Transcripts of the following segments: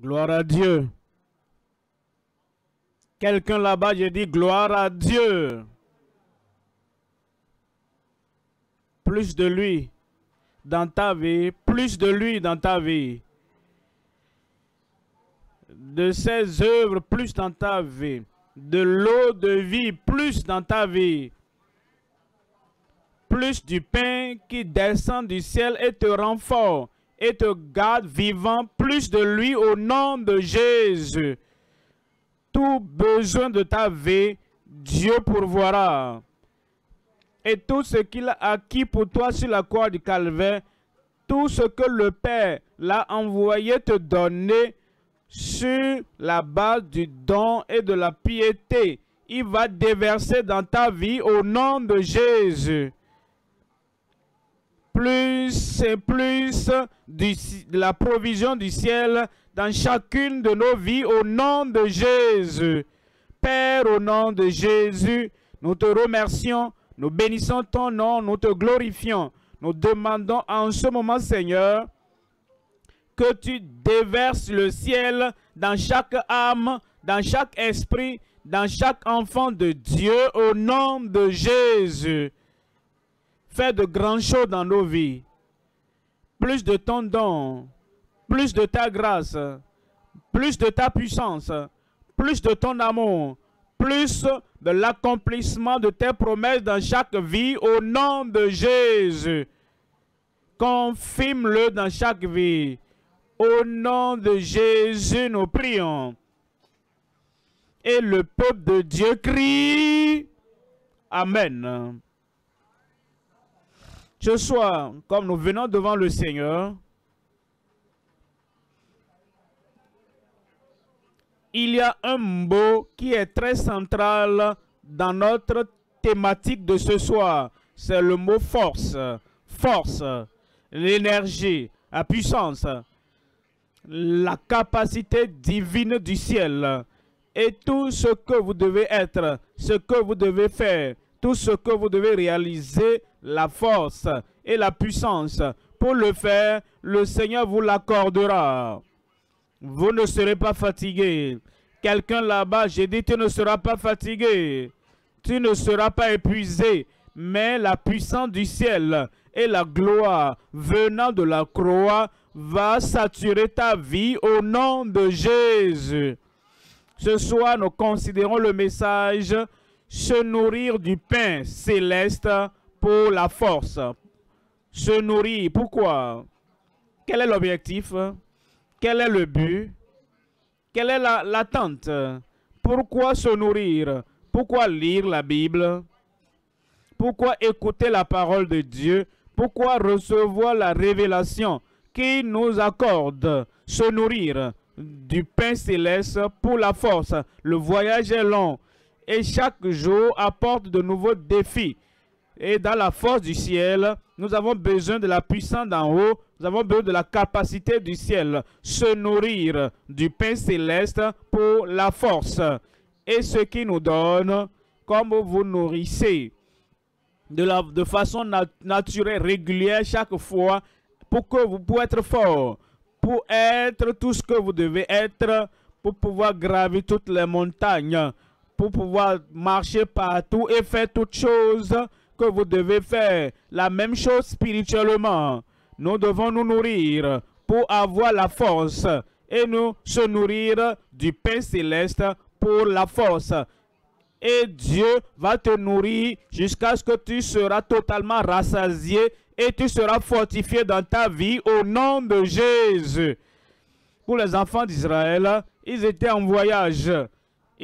Gloire à Dieu. Quelqu'un là-bas, j'ai dit gloire à Dieu. Plus de lui dans ta vie, plus de lui dans ta vie. De ses œuvres, plus dans ta vie. De l'eau de vie, plus dans ta vie. Plus du pain qui descend du ciel et te rend fort et te garde vivant, de lui au nom de Jésus. Tout besoin de ta vie, Dieu pourvoira. Et tout ce qu'il a acquis pour toi sur la croix du calvaire, tout ce que le Père l'a envoyé te donner sur la base du don et de la piété, il va déverser dans ta vie au nom de Jésus plus et plus de la provision du ciel dans chacune de nos vies au nom de Jésus. Père, au nom de Jésus, nous te remercions, nous bénissons ton nom, nous te glorifions. Nous demandons en ce moment, Seigneur, que tu déverses le ciel dans chaque âme, dans chaque esprit, dans chaque enfant de Dieu, au nom de Jésus. Fais de grandes choses dans nos vies. Plus de ton don, plus de ta grâce, plus de ta puissance, plus de ton amour, plus de l'accomplissement de tes promesses dans chaque vie au nom de Jésus. Confirme-le dans chaque vie. Au nom de Jésus, nous prions. Et le peuple de Dieu crie Amen. Ce soir, comme nous venons devant le Seigneur, il y a un mot qui est très central dans notre thématique de ce soir. C'est le mot force. Force, l'énergie, la puissance, la capacité divine du ciel. Et tout ce que vous devez être, ce que vous devez faire, tout ce que vous devez réaliser, la force et la puissance. Pour le faire, le Seigneur vous l'accordera. Vous ne serez pas fatigué. Quelqu'un là-bas, j'ai dit, tu ne seras pas fatigué. Tu ne seras pas épuisé. Mais la puissance du ciel et la gloire venant de la croix va saturer ta vie au nom de Jésus. Ce soir, nous considérons le message se nourrir du pain céleste pour la force. Se nourrir, pourquoi? Quel est l'objectif? Quel est le but? Quelle est l'attente? Pourquoi se nourrir? Pourquoi lire la Bible? Pourquoi écouter la parole de Dieu? Pourquoi recevoir la révélation qui nous accorde se nourrir du pain céleste pour la force? Le voyage est long et chaque jour apporte de nouveaux défis. Et dans la force du ciel, nous avons besoin de la puissance d'en haut, nous avons besoin de la capacité du ciel, se nourrir du pain céleste pour la force. Et ce qui nous donne, comme vous nourrissez de, la, de façon naturelle, régulière, chaque fois, pour que vous puissiez être fort, pour être tout ce que vous devez être, pour pouvoir gravir toutes les montagnes, pour pouvoir marcher partout et faire toutes choses que vous devez faire. La même chose spirituellement. Nous devons nous nourrir pour avoir la force et nous se nourrir du pain céleste pour la force. Et Dieu va te nourrir jusqu'à ce que tu seras totalement rassasié et tu seras fortifié dans ta vie au nom de Jésus. Pour les enfants d'Israël, ils étaient en voyage.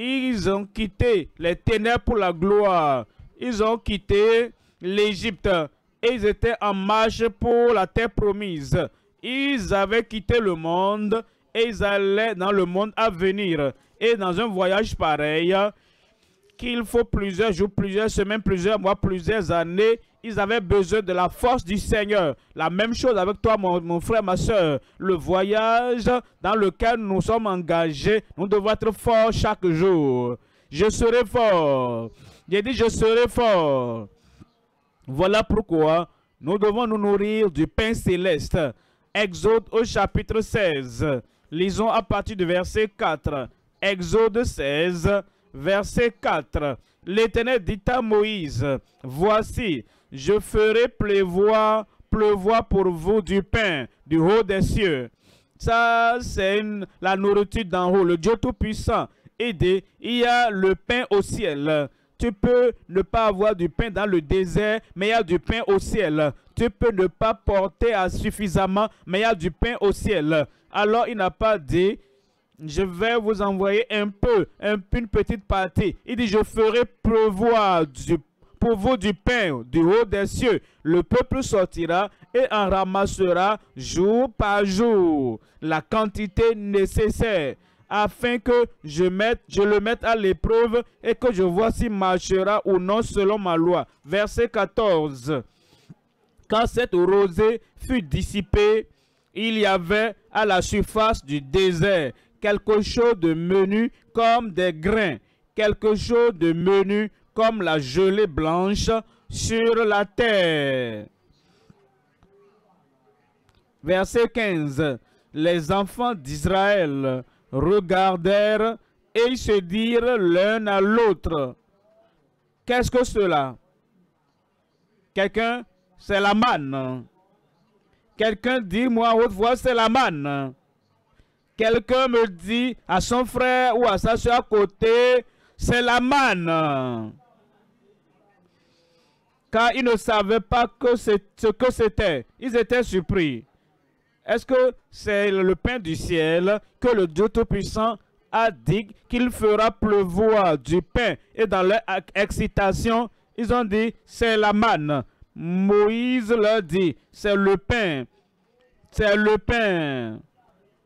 Ils ont quitté les ténèbres pour la gloire. Ils ont quitté l'Égypte et ils étaient en marche pour la terre promise. Ils avaient quitté le monde et ils allaient dans le monde à venir. Et dans un voyage pareil, qu'il faut plusieurs jours, plusieurs semaines, plusieurs mois, plusieurs années, ils avaient besoin de la force du Seigneur. La même chose avec toi, mon, frère, ma soeur. Le voyage dans lequel nous sommes engagés, nous devons être forts chaque jour. Je serai fort. J'ai dit, je serai fort. Voilà pourquoi nous devons nous nourrir du pain céleste. Exode au chapitre 16. Lisons à partir du verset 4. Exode 16, verset 4. L'Éternel dit à Moïse, Voici, je ferai pleuvoir, pleuvoir pour vous du pain du haut des cieux. Ça, c'est la nourriture d'en haut, le Dieu Tout-Puissant. Aider, il y a le pain au ciel. Tu peux ne pas avoir du pain dans le désert, mais il y a du pain au ciel. Tu peux ne pas porter à suffisamment, mais il y a du pain au ciel. Alors il n'a pas dit, je vais vous envoyer un peu, une petite partie. Il dit, je ferai pleuvoir pour vous du pain du haut des cieux. Le peuple sortira et en ramassera jour par jour la quantité nécessaire afin que je, mette, je le mette à l'épreuve et que je vois s'il marchera ou non selon ma loi. Verset 14. Quand cette rosée fut dissipée, il y avait à la surface du désert quelque chose de menu comme des grains, quelque chose de menu comme la gelée blanche sur la terre. Verset 15. Les enfants d'Israël regardèrent et se dirent l'un à l'autre, qu'est-ce que cela? Quelqu'un, c'est la manne. Quelqu'un dit, moi, haute voix, c'est la manne. Quelqu'un me dit à son frère ou à sa soeur à côté, c'est la manne. Car ils ne savaient pas ce que c'était. Ils étaient surpris. Est-ce que c'est le pain du ciel que le Dieu Tout-Puissant a dit qu'il fera pleuvoir du pain? Et dans leur excitation, ils ont dit c'est la manne. Moïse leur dit c'est le pain. C'est le pain.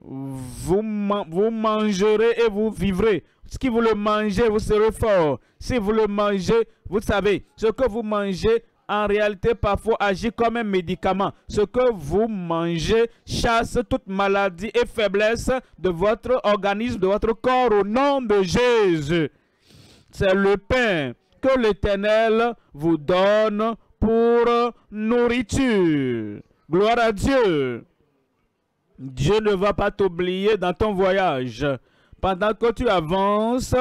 Vous, vous mangerez et vous vivrez. Si vous le mangez, vous serez fort. Si vous le mangez, vous savez, ce que vous mangez en réalité parfois agit comme un médicament. Ce que vous mangez chasse toute maladie et faiblesse de votre organisme, de votre corps au nom de Jésus. C'est le pain que l'Éternel vous donne pour nourriture. Gloire à Dieu. Dieu ne va pas t'oublier dans ton voyage. Pendant que tu avances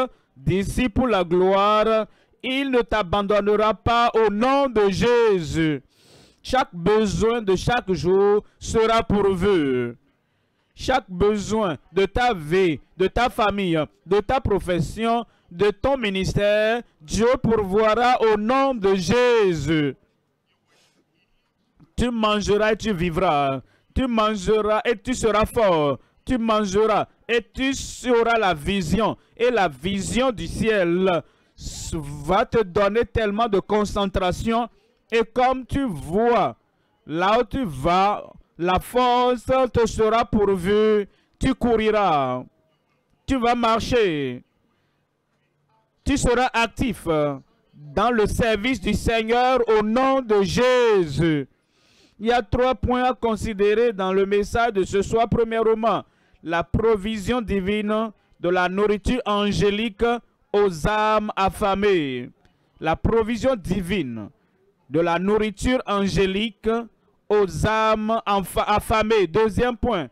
d'ici pour la gloire, il ne t'abandonnera pas au nom de Jésus. Chaque besoin de chaque jour sera pourvu. Chaque besoin de ta vie, de ta famille, de ta profession, de ton ministère, Dieu pourvoira au nom de Jésus. Tu mangeras et tu vivras. Tu mangeras et tu seras fort. Tu mangeras et tu auras la vision. Et la vision du ciel va te donner tellement de concentration et comme tu vois là où tu vas, la force te sera pourvue, tu couriras, tu vas marcher, tu seras actif dans le service du Seigneur au nom de Jésus. Il y a trois points à considérer dans le message de ce soir. Premièrement, la provision divine de la nourriture angélique aux âmes affamées. La provision divine de la nourriture angélique aux âmes affamées. Deuxième point,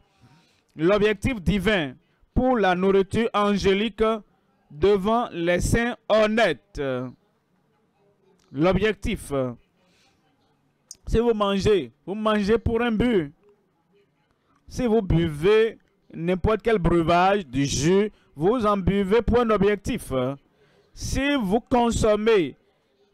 l'objectif divin pour la nourriture angélique devant les saints honnêtes. L'objectif, si vous mangez, vous mangez pour un but. Si vous buvez n'importe quel breuvage, du jus, vous en buvez pour un objectif. Si vous consommez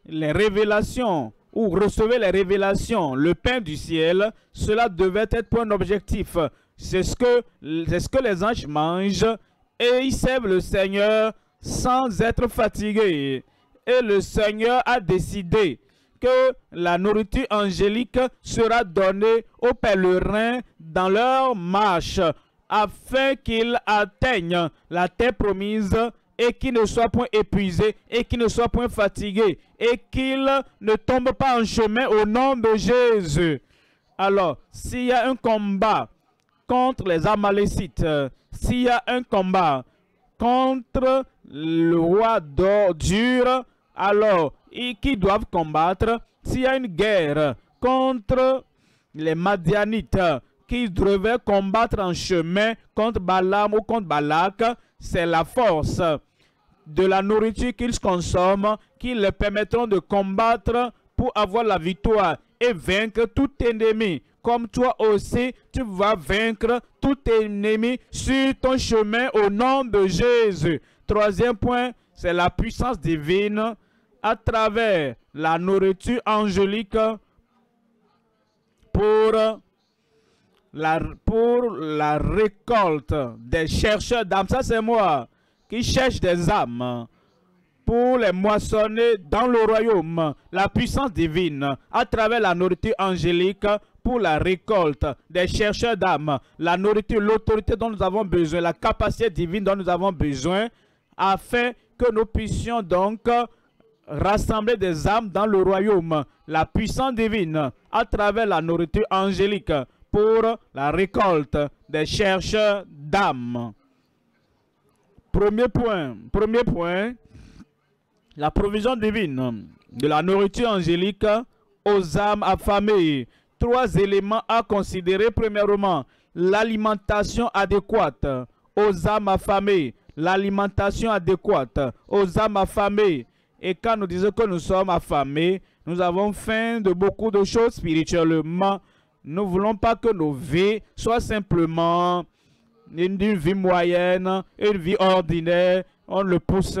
les révélations ou recevez les révélations, le pain du ciel, cela devait être pour un objectif. C'est ce, que, ce que les anges mangent et ils servent le Seigneur sans être fatigués. Et le Seigneur a décidé que la nourriture angélique sera donnée aux pèlerins dans leur marche afin qu'ils atteignent la terre promise et qu'ils ne soient point épuisés et qu'ils ne soient point fatigués et qu'ils ne tombent pas en chemin au nom de Jésus. Alors, s'il y a un combat contre les Amalécites, s'il y a un combat contre le roi d'ordure, alors qui doivent combattre, s'il y a une guerre contre les Madianites, qui devaient combattre en chemin contre Balaam ou contre Balak, c'est la force de la nourriture qu'ils consomment qui leur permettront de combattre pour avoir la victoire et vaincre tout ennemi. Comme toi aussi, tu vas vaincre tout ennemi sur ton chemin au nom de Jésus. Troisième point, c'est la puissance divine à travers la nourriture angélique pour pour la récolte des chercheurs d'âmes. Ça, c'est moi qui cherche des âmes pour les moissonner dans le royaume. La puissance divine à travers la nourriture angélique pour la récolte des chercheurs d'âmes. La nourriture, l'autorité dont nous avons besoin, la capacité divine dont nous avons besoin afin que nous puissions donc rassembler des âmes dans le royaume. La puissance divine à travers la nourriture angélique pour la récolte des chercheurs d'âmes. Premier point, premier point, la provision divine de la nourriture angélique aux âmes affamées. Trois éléments à considérer. Premièrement, l'alimentation adéquate aux âmes affamées. L'alimentation adéquate aux âmes affamées. Et quand nous disons que nous sommes affamés, nous avons faim de beaucoup de choses spirituellement. Nous ne voulons pas que nos vies soient simplement une, vie moyenne, une vie ordinaire. On le pousse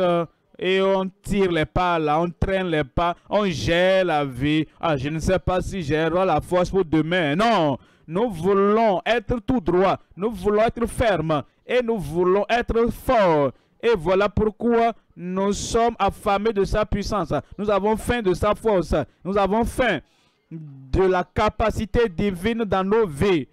et on tire les pas là, on traîne les pas, on gère la vie. Ah, je ne sais pas si j'ai la force pour demain. Non, nous voulons être tout droit, nous voulons être fermes et nous voulons être forts. Et voilà pourquoi nous sommes affamés de sa puissance. Nous avons faim de sa force. Nous avons faim de la capacité divine dans nos vies.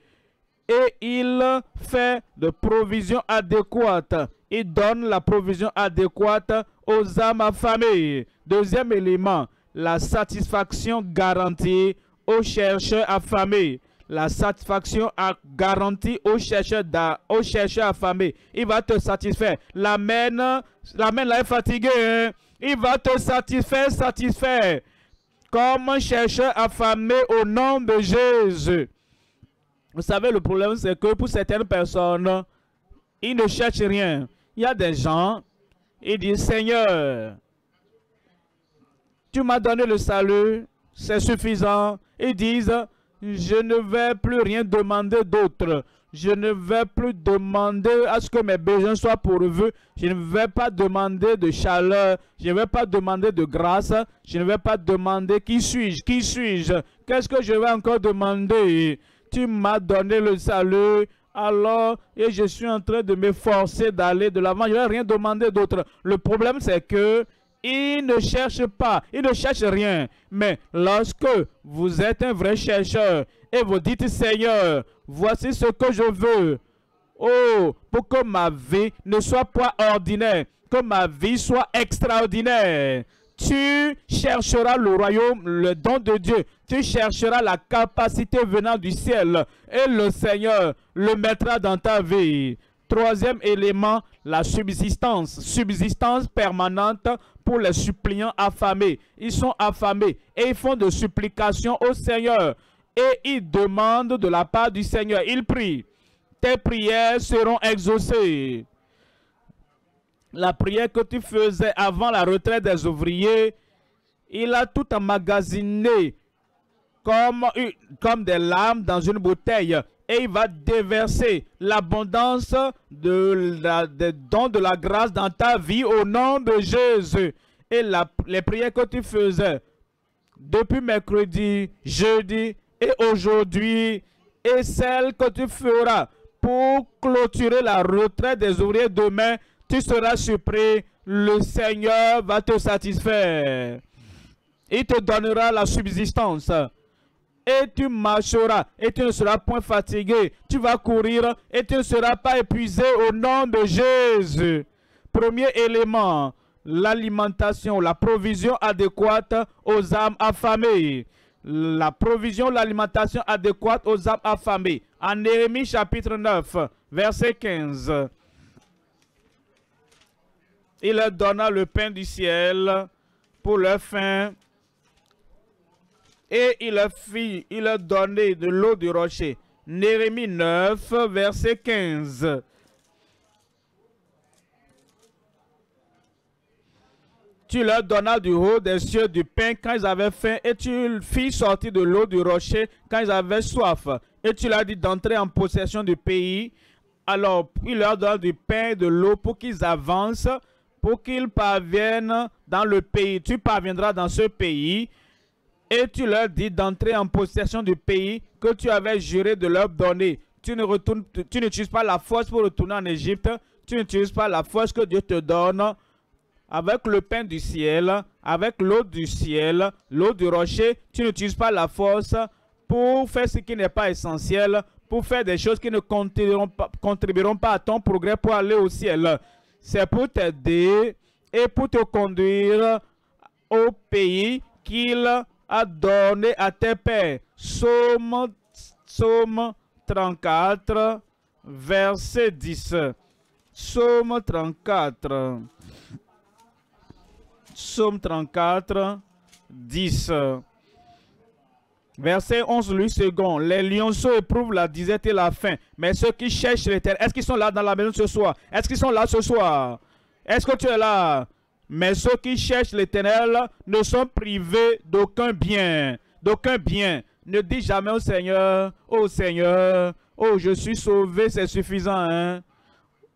Et il fait de provisions adéquates. Il donne la provision adéquate aux âmes affamées. Deuxième élément, la satisfaction garantie aux chercheurs affamés. La satisfaction garantie aux chercheurs, aux chercheurs affamés. Il va te satisfaire. La mène, la là est fatiguée. Hein. Il va te satisfaire, satisfaire comme chercheur affamé au nom de Jésus. Vous savez, le problème, c'est que pour certaines personnes, ils ne cherchent rien. Il y a des gens, ils disent, Seigneur, tu m'as donné le salut, c'est suffisant. Ils disent, je ne vais plus rien demander d'autre. Je ne vais plus demander à ce que mes besoins soient pourvus. Je ne vais pas demander de chaleur. Je ne vais pas demander de grâce. Je ne vais pas demander qui suis-je, qui suis-je? Qu'est-ce que je vais encore demander? Tu m'as donné le salut. Alors, et je suis en train de m'efforcer d'aller de l'avant. Je ne vais rien demander d'autre. Le problème, c'est que il ne cherche pas, il ne cherche rien. Mais lorsque vous êtes un vrai chercheur et vous dites, Seigneur, voici ce que je veux. Oh, pour que ma vie ne soit pas ordinaire, que ma vie soit extraordinaire. Tu chercheras le royaume, le don de Dieu. Tu chercheras la capacité venant du ciel. Et le Seigneur le mettra dans ta vie. Troisième élément, la subsistance. Subsistance permanente pour les suppliants affamés. Ils sont affamés et ils font de supplications au Seigneur. Et ils demandent de la part du Seigneur. Ils prient. Tes prières seront exaucées. La prière que tu faisais avant la retraite des ouvriers, il a tout emmagasiné comme, comme des larmes dans une bouteille et il va déverser l'abondance de la, des dons de la grâce dans ta vie au nom de Jésus. Et les prières que tu faisais depuis mercredi, jeudi et aujourd'hui, et celles que tu feras pour clôturer la retraite des ouvriers demain, tu seras surpris. Le Seigneur va te satisfaire. Il te donnera la subsistance et tu marcheras et tu ne seras point fatigué. Tu vas courir et tu ne seras pas épuisé au nom de Jésus. Premier élément, l'alimentation, la provision adéquate aux âmes affamées. La provision, l'alimentation adéquate aux âmes affamées. En Néhémie chapitre 9, verset 15. Il leur donna le pain du ciel pour leur faim et il a, fit, il a donné de l'eau du rocher. Nérémie 9, verset 15. Tu leur donnas du haut des cieux du pain quand ils avaient faim, et tu fis sortir de l'eau du rocher quand ils avaient soif. Et tu leur dis d'entrer en possession du pays. Alors, il leur donne du pain et de l'eau pour qu'ils avancent, pour qu'ils parviennent dans le pays. Tu parviendras dans ce pays. Et tu leur dis d'entrer en possession du pays que tu avais juré de leur donner. Tu ne retournes, tu n'utilises pas la force pour retourner en Égypte. Tu n'utilises pas la force que Dieu te donne avec le pain du ciel, avec l'eau du ciel, l'eau du rocher, tu n'utilises pas la force pour faire ce qui n'est pas essentiel, pour faire des choses qui ne contribueront pas, contribueront pas à ton progrès pour aller au ciel. C'est pour t'aider et pour te conduire au pays qu'il a à tes pères. Somme, Somme 34, verset 10. Somme 34. Psaume 34, 10. Verset 11, lui second. Les lionceaux éprouvent la disette et la faim. Mais ceux qui cherchent l'éternel, est-ce qu'ils sont là dans la maison ce soir? Est-ce qu'ils sont là ce soir? Est-ce que tu es là? Mais ceux qui cherchent l'éternel ne sont privés d'aucun bien. D'aucun bien. Ne dis jamais au Seigneur, oh Seigneur, oh je suis sauvé, c'est suffisant. Hein?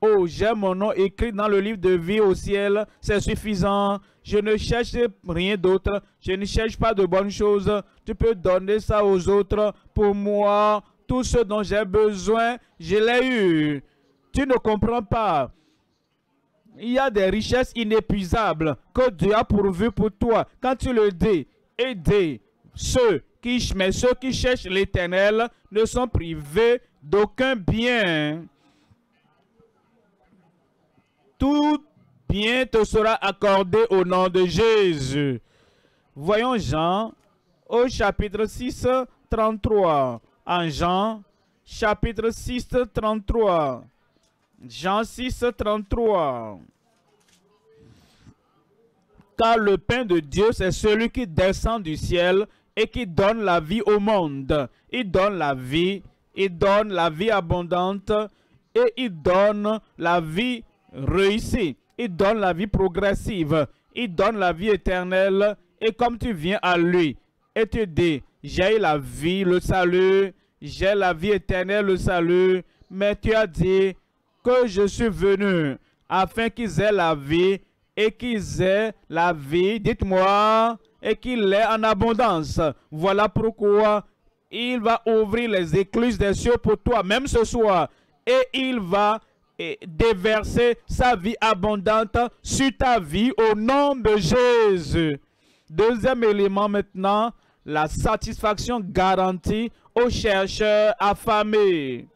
Oh, j'ai mon nom écrit dans le livre de vie au ciel, c'est suffisant. Je ne cherche rien d'autre. Je ne cherche pas de bonnes choses. Tu peux donner ça aux autres. Pour moi, tout ce dont j'ai besoin, je l'ai eu. Tu ne comprends pas. Il y a des richesses inépuisables que Dieu a pourvues pour toi. Quand tu le dis, aider ceux qui, ceux qui cherchent l'éternel ne sont privés d'aucun bien tout bien te sera accordé au nom de Jésus. Voyons Jean au chapitre 6, 33. En Jean, chapitre 6, 33. Jean 6, 33. Car le pain de Dieu, c'est celui qui descend du ciel et qui donne la vie au monde. Il donne la vie, il donne la vie abondante et il donne la vie réussit. Il donne la vie progressive. Il donne la vie éternelle. Et comme tu viens à lui et tu dis, j'ai la vie, le salut, j'ai la vie éternelle, le salut, mais tu as dit je suis venu afin qu'ils aient la vie et qu'ils aient la vie, dites-moi, et qu'il l'ait en abondance. Voilà pourquoi il va ouvrir les écluses des cieux pour toi, même ce soir, et il va et déverser sa vie abondante sur ta vie au nom de Jésus. Deuxième élément maintenant, la satisfaction garantie aux chercheurs affamés.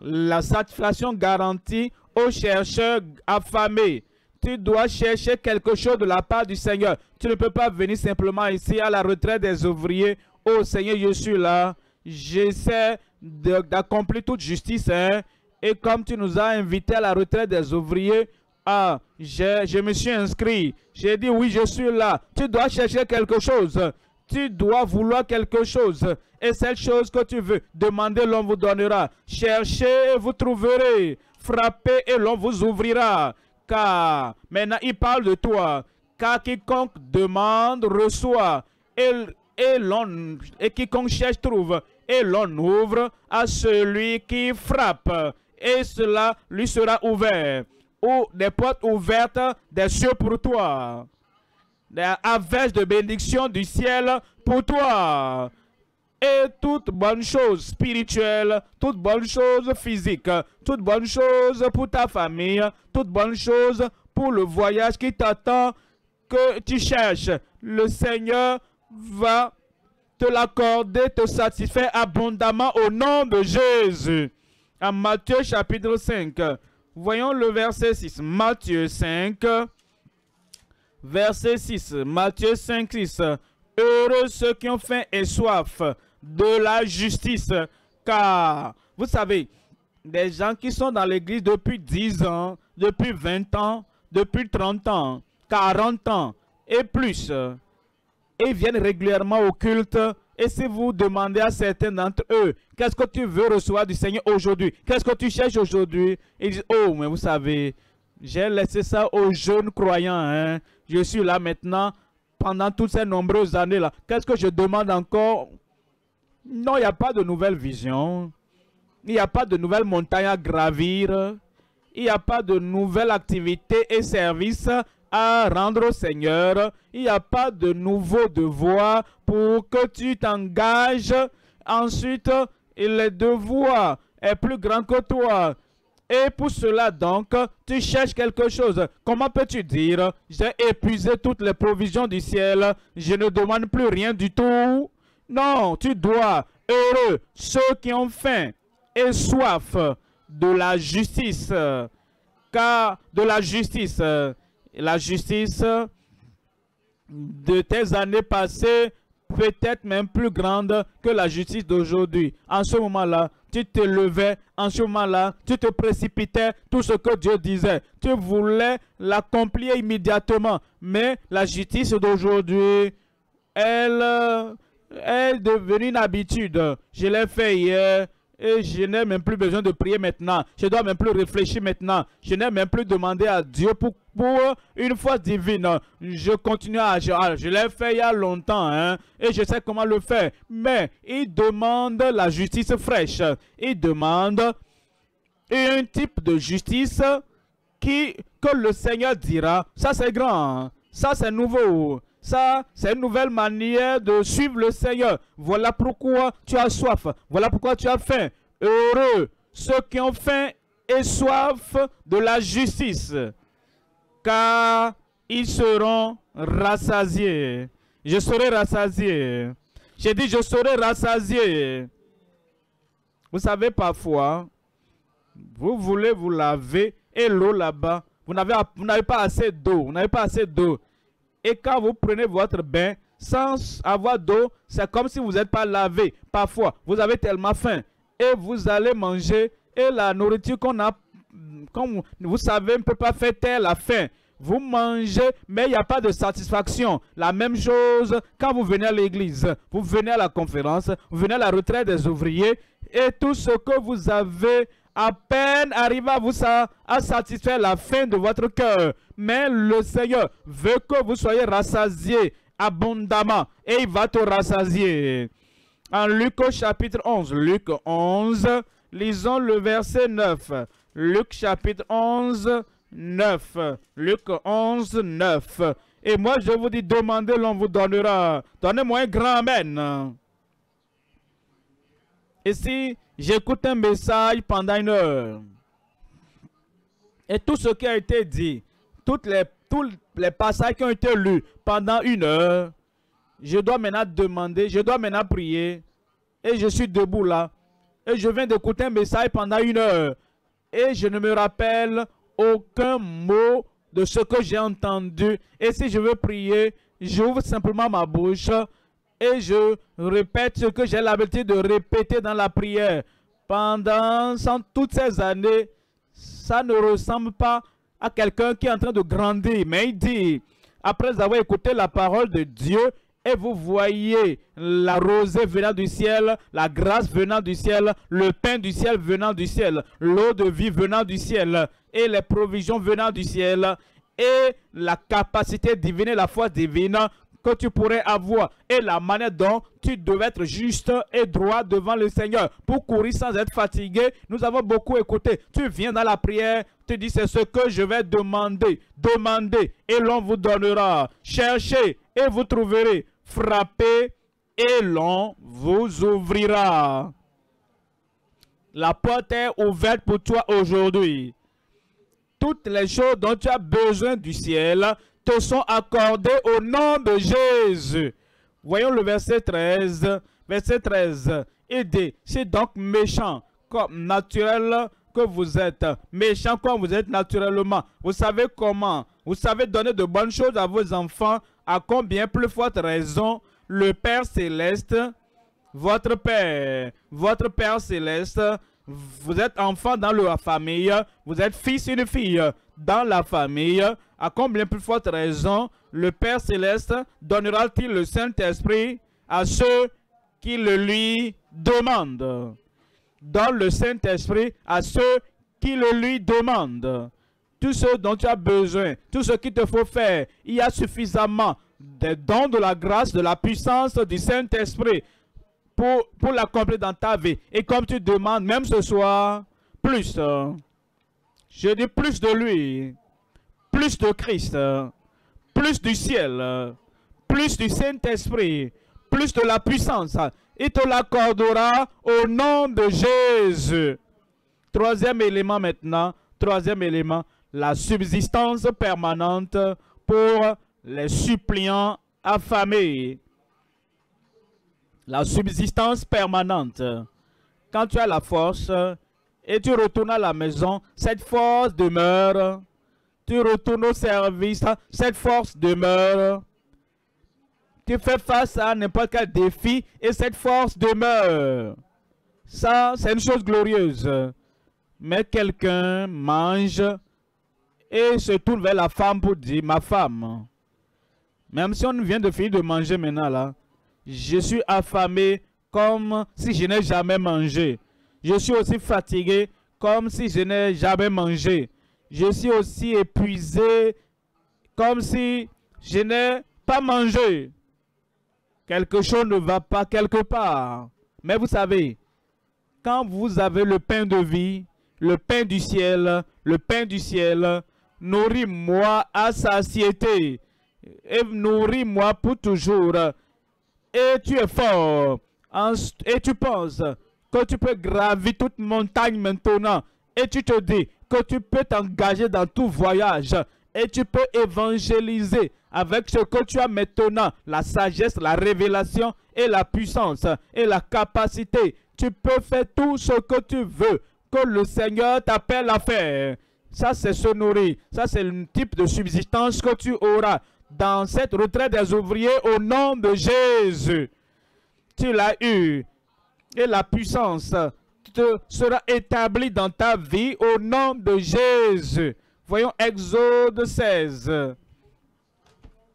La satisfaction garantie aux chercheurs affamés. Tu dois chercher quelque chose de la part du Seigneur. Tu ne peux pas venir simplement ici à la retraite des ouvriers. Oh Seigneur, je suis là. J'essaie d'accomplir toute justice. Hein. Et comme tu nous as invités à la retraite des ouvriers, ah, je, je me suis inscrit. J'ai dit oui, je suis là. Tu dois chercher quelque chose. Tu dois vouloir quelque chose. Et cette chose que tu veux, demandez, l'on vous donnera. Cherchez vous trouverez. Frappez et l'on vous ouvrira. Car, maintenant, il parle de toi. Car quiconque demande, reçoit. Et, et, et quiconque cherche, trouve. Et l'on ouvre à celui qui frappe et cela lui sera ouvert. Ou des portes ouvertes des cieux pour toi. Des averses de bénédiction du ciel pour toi. Et toute bonne chose spirituelle, toute bonne chose physique, toute bonne chose pour ta famille, toute bonne chose pour le voyage qui t'attend, que tu cherches. Le Seigneur va te l'accorder, te satisfaire abondamment au nom de Jésus à Matthieu chapitre 5. Voyons le verset 6. Matthieu 5, verset 6. Matthieu 5, 6. Heureux ceux qui ont faim et soif de la justice, car, vous savez, des gens qui sont dans l'église depuis 10 ans, depuis 20 ans, depuis 30 ans, 40 ans et plus, et viennent régulièrement au culte Et si vous demandez à certains d'entre eux, qu'est-ce que tu veux recevoir du Seigneur aujourd'hui? Qu'est-ce que tu cherches aujourd'hui? Ils disent, oh, mais vous savez, j'ai laissé ça aux jeunes croyants. Hein. Je suis là maintenant pendant toutes ces nombreuses années-là. Qu'est-ce que je demande encore? Non, il n'y a pas de nouvelle vision. Il n'y a pas de nouvelles montagnes à gravir. Il n'y a pas de nouvelles activités et services à rendre au Seigneur. Il n'y a pas de nouveaux devoirs pour que tu t'engages. Ensuite, le devoir est plus grand que toi. Et pour cela, donc, tu cherches quelque chose. Comment peux-tu dire, j'ai épuisé toutes les provisions du ciel, je ne demande plus rien du tout? Non, tu dois, heureux, ceux qui ont faim et soif de la justice, car de la justice, la justice de tes années passées peut-être même plus grande que la justice d'aujourd'hui. En ce moment-là, tu te levais, en ce moment-là, tu te précipitais, tout ce que Dieu disait. Tu voulais l'accomplir immédiatement. Mais la justice d'aujourd'hui, elle est devenue une habitude. Je l'ai fait hier, et je n'ai même plus besoin de prier maintenant. Je dois même plus réfléchir maintenant. Je n'ai même plus demandé à Dieu pour, pour une foi divine. Je continue à agir. Ah, je l'ai fait il y a longtemps hein, et je sais comment le faire. Mais il demande la justice fraîche. Il demande un type de justice qui, que le Seigneur dira, ça c'est grand, hein. ça c'est nouveau. Ça, c'est une nouvelle manière de suivre le Seigneur. Voilà pourquoi tu as soif. Voilà pourquoi tu as faim. Heureux ceux qui ont faim et soif de la justice, car ils seront rassasiés. Je serai rassasié. J'ai dit, je serai rassasié. Vous savez, parfois, vous voulez vous laver et l'eau là-bas, vous n'avez pas assez d'eau. Vous n'avez pas assez d'eau. Et quand vous prenez votre bain sans avoir d'eau, c'est comme si vous n'êtes pas lavé. Parfois, vous avez tellement faim et vous allez manger et la nourriture qu'on a, comme vous savez, ne peut pas faire taire la faim. Vous mangez, mais il n'y a pas de satisfaction. La même chose quand vous venez à l'église, vous venez à la conférence, vous venez à la retraite des ouvriers et tout ce que vous avez à peine arrive à vous à satisfaire la faim de votre cœur. Mais le Seigneur veut que vous soyez rassasiés abondamment et il va te rassasier. En Luc chapitre 11, Luc 11, lisons le verset 9. Luc chapitre 11, 9. Luc 11, 9. Et moi je vous dis, demandez, l'on vous donnera. Donnez-moi un grand Amen. Et si j'écoute un message pendant une heure, et tout ce qui a été dit, toutes les, tous les passages qui ont été lus pendant une heure, je dois maintenant demander, je dois maintenant prier, et je suis debout là, et je viens d'écouter un message pendant une heure, et je ne me rappelle aucun mot de ce que j'ai entendu. Et si je veux prier, j'ouvre simplement ma bouche et je répète ce que j'ai l'habitude de répéter dans la prière. Pendant toutes ces années, ça ne ressemble pas à quelqu'un qui est en train de grandir. Mais il dit, après avoir écouté la parole de Dieu, et vous voyez la rosée venant du ciel, la grâce venant du ciel, le pain du ciel venant du ciel, l'eau de vie venant du ciel, et les provisions venant du ciel, et la capacité divine la foi divine que tu pourrais avoir et la manière dont tu devais être juste et droit devant le Seigneur pour courir sans être fatigué. Nous avons beaucoup écouté. Tu viens dans la prière, tu dis c'est ce que je vais demander. Demandez et l'on vous donnera. Cherchez et vous trouverez. Frappez et l'on vous ouvrira. La porte est ouverte pour toi aujourd'hui. Toutes les choses dont tu as besoin du ciel sont accordés au nom de Jésus. Voyons le verset 13. Verset 13. Il dit, c'est donc méchant comme naturel que vous êtes. Méchant comme vous êtes naturellement. Vous savez comment? Vous savez donner de bonnes choses à vos enfants. À combien plus forte raison? Le Père céleste, votre Père, votre Père céleste, vous êtes enfant dans la famille, vous êtes fils et une fille dans la famille, à combien plus forte raison le Père Céleste donnera-t-il le Saint-Esprit à ceux qui le lui demandent? Donne le Saint-Esprit à ceux qui le lui demandent. Tout ce dont tu as besoin, tout ce qu'il te faut faire, il y a suffisamment des dons de la grâce, de la puissance du Saint-Esprit pour, pour l'accomplir dans ta vie. Et comme tu demandes, même ce soir, plus. Je dis plus de lui, plus de Christ, plus du ciel, plus du Saint-Esprit, plus de la puissance. Il te l'accordera au nom de Jésus. Troisième élément maintenant, troisième élément, la subsistance permanente pour les suppliants affamés. La subsistance permanente. Quand tu as la force et tu retournes à la maison, cette force demeure. Tu retournes au service, cette force demeure. Tu fais face à n'importe quel défi et cette force demeure. Ça, c'est une chose glorieuse. Mais quelqu'un mange et se tourne vers la femme pour dire, ma femme, même si on vient de finir de manger maintenant là, je suis affamé comme si je n'ai jamais mangé. Je suis aussi fatigué comme si je n'ai jamais mangé. Je suis aussi épuisé comme si je n'ai pas mangé. Quelque chose ne va pas quelque part. Mais vous savez, quand vous avez le pain de vie, le pain du ciel, le pain du ciel, nourris-moi à satiété et nourris-moi pour toujours. Et tu es fort et tu penses que tu peux gravir toute montagne maintenant et tu te dis que tu peux t'engager dans tout voyage et tu peux évangéliser avec ce que tu as maintenant, la sagesse, la révélation et la puissance et la capacité. Tu peux faire tout ce que tu veux, que le Seigneur t'appelle à faire. Ça, c'est se nourrir. Ça, c'est le type de subsistance que tu auras dans cette retraite des ouvriers au nom de Jésus. Tu l'as eu. Et la puissance sera établie dans ta vie au nom de Jésus. Voyons Exode 16.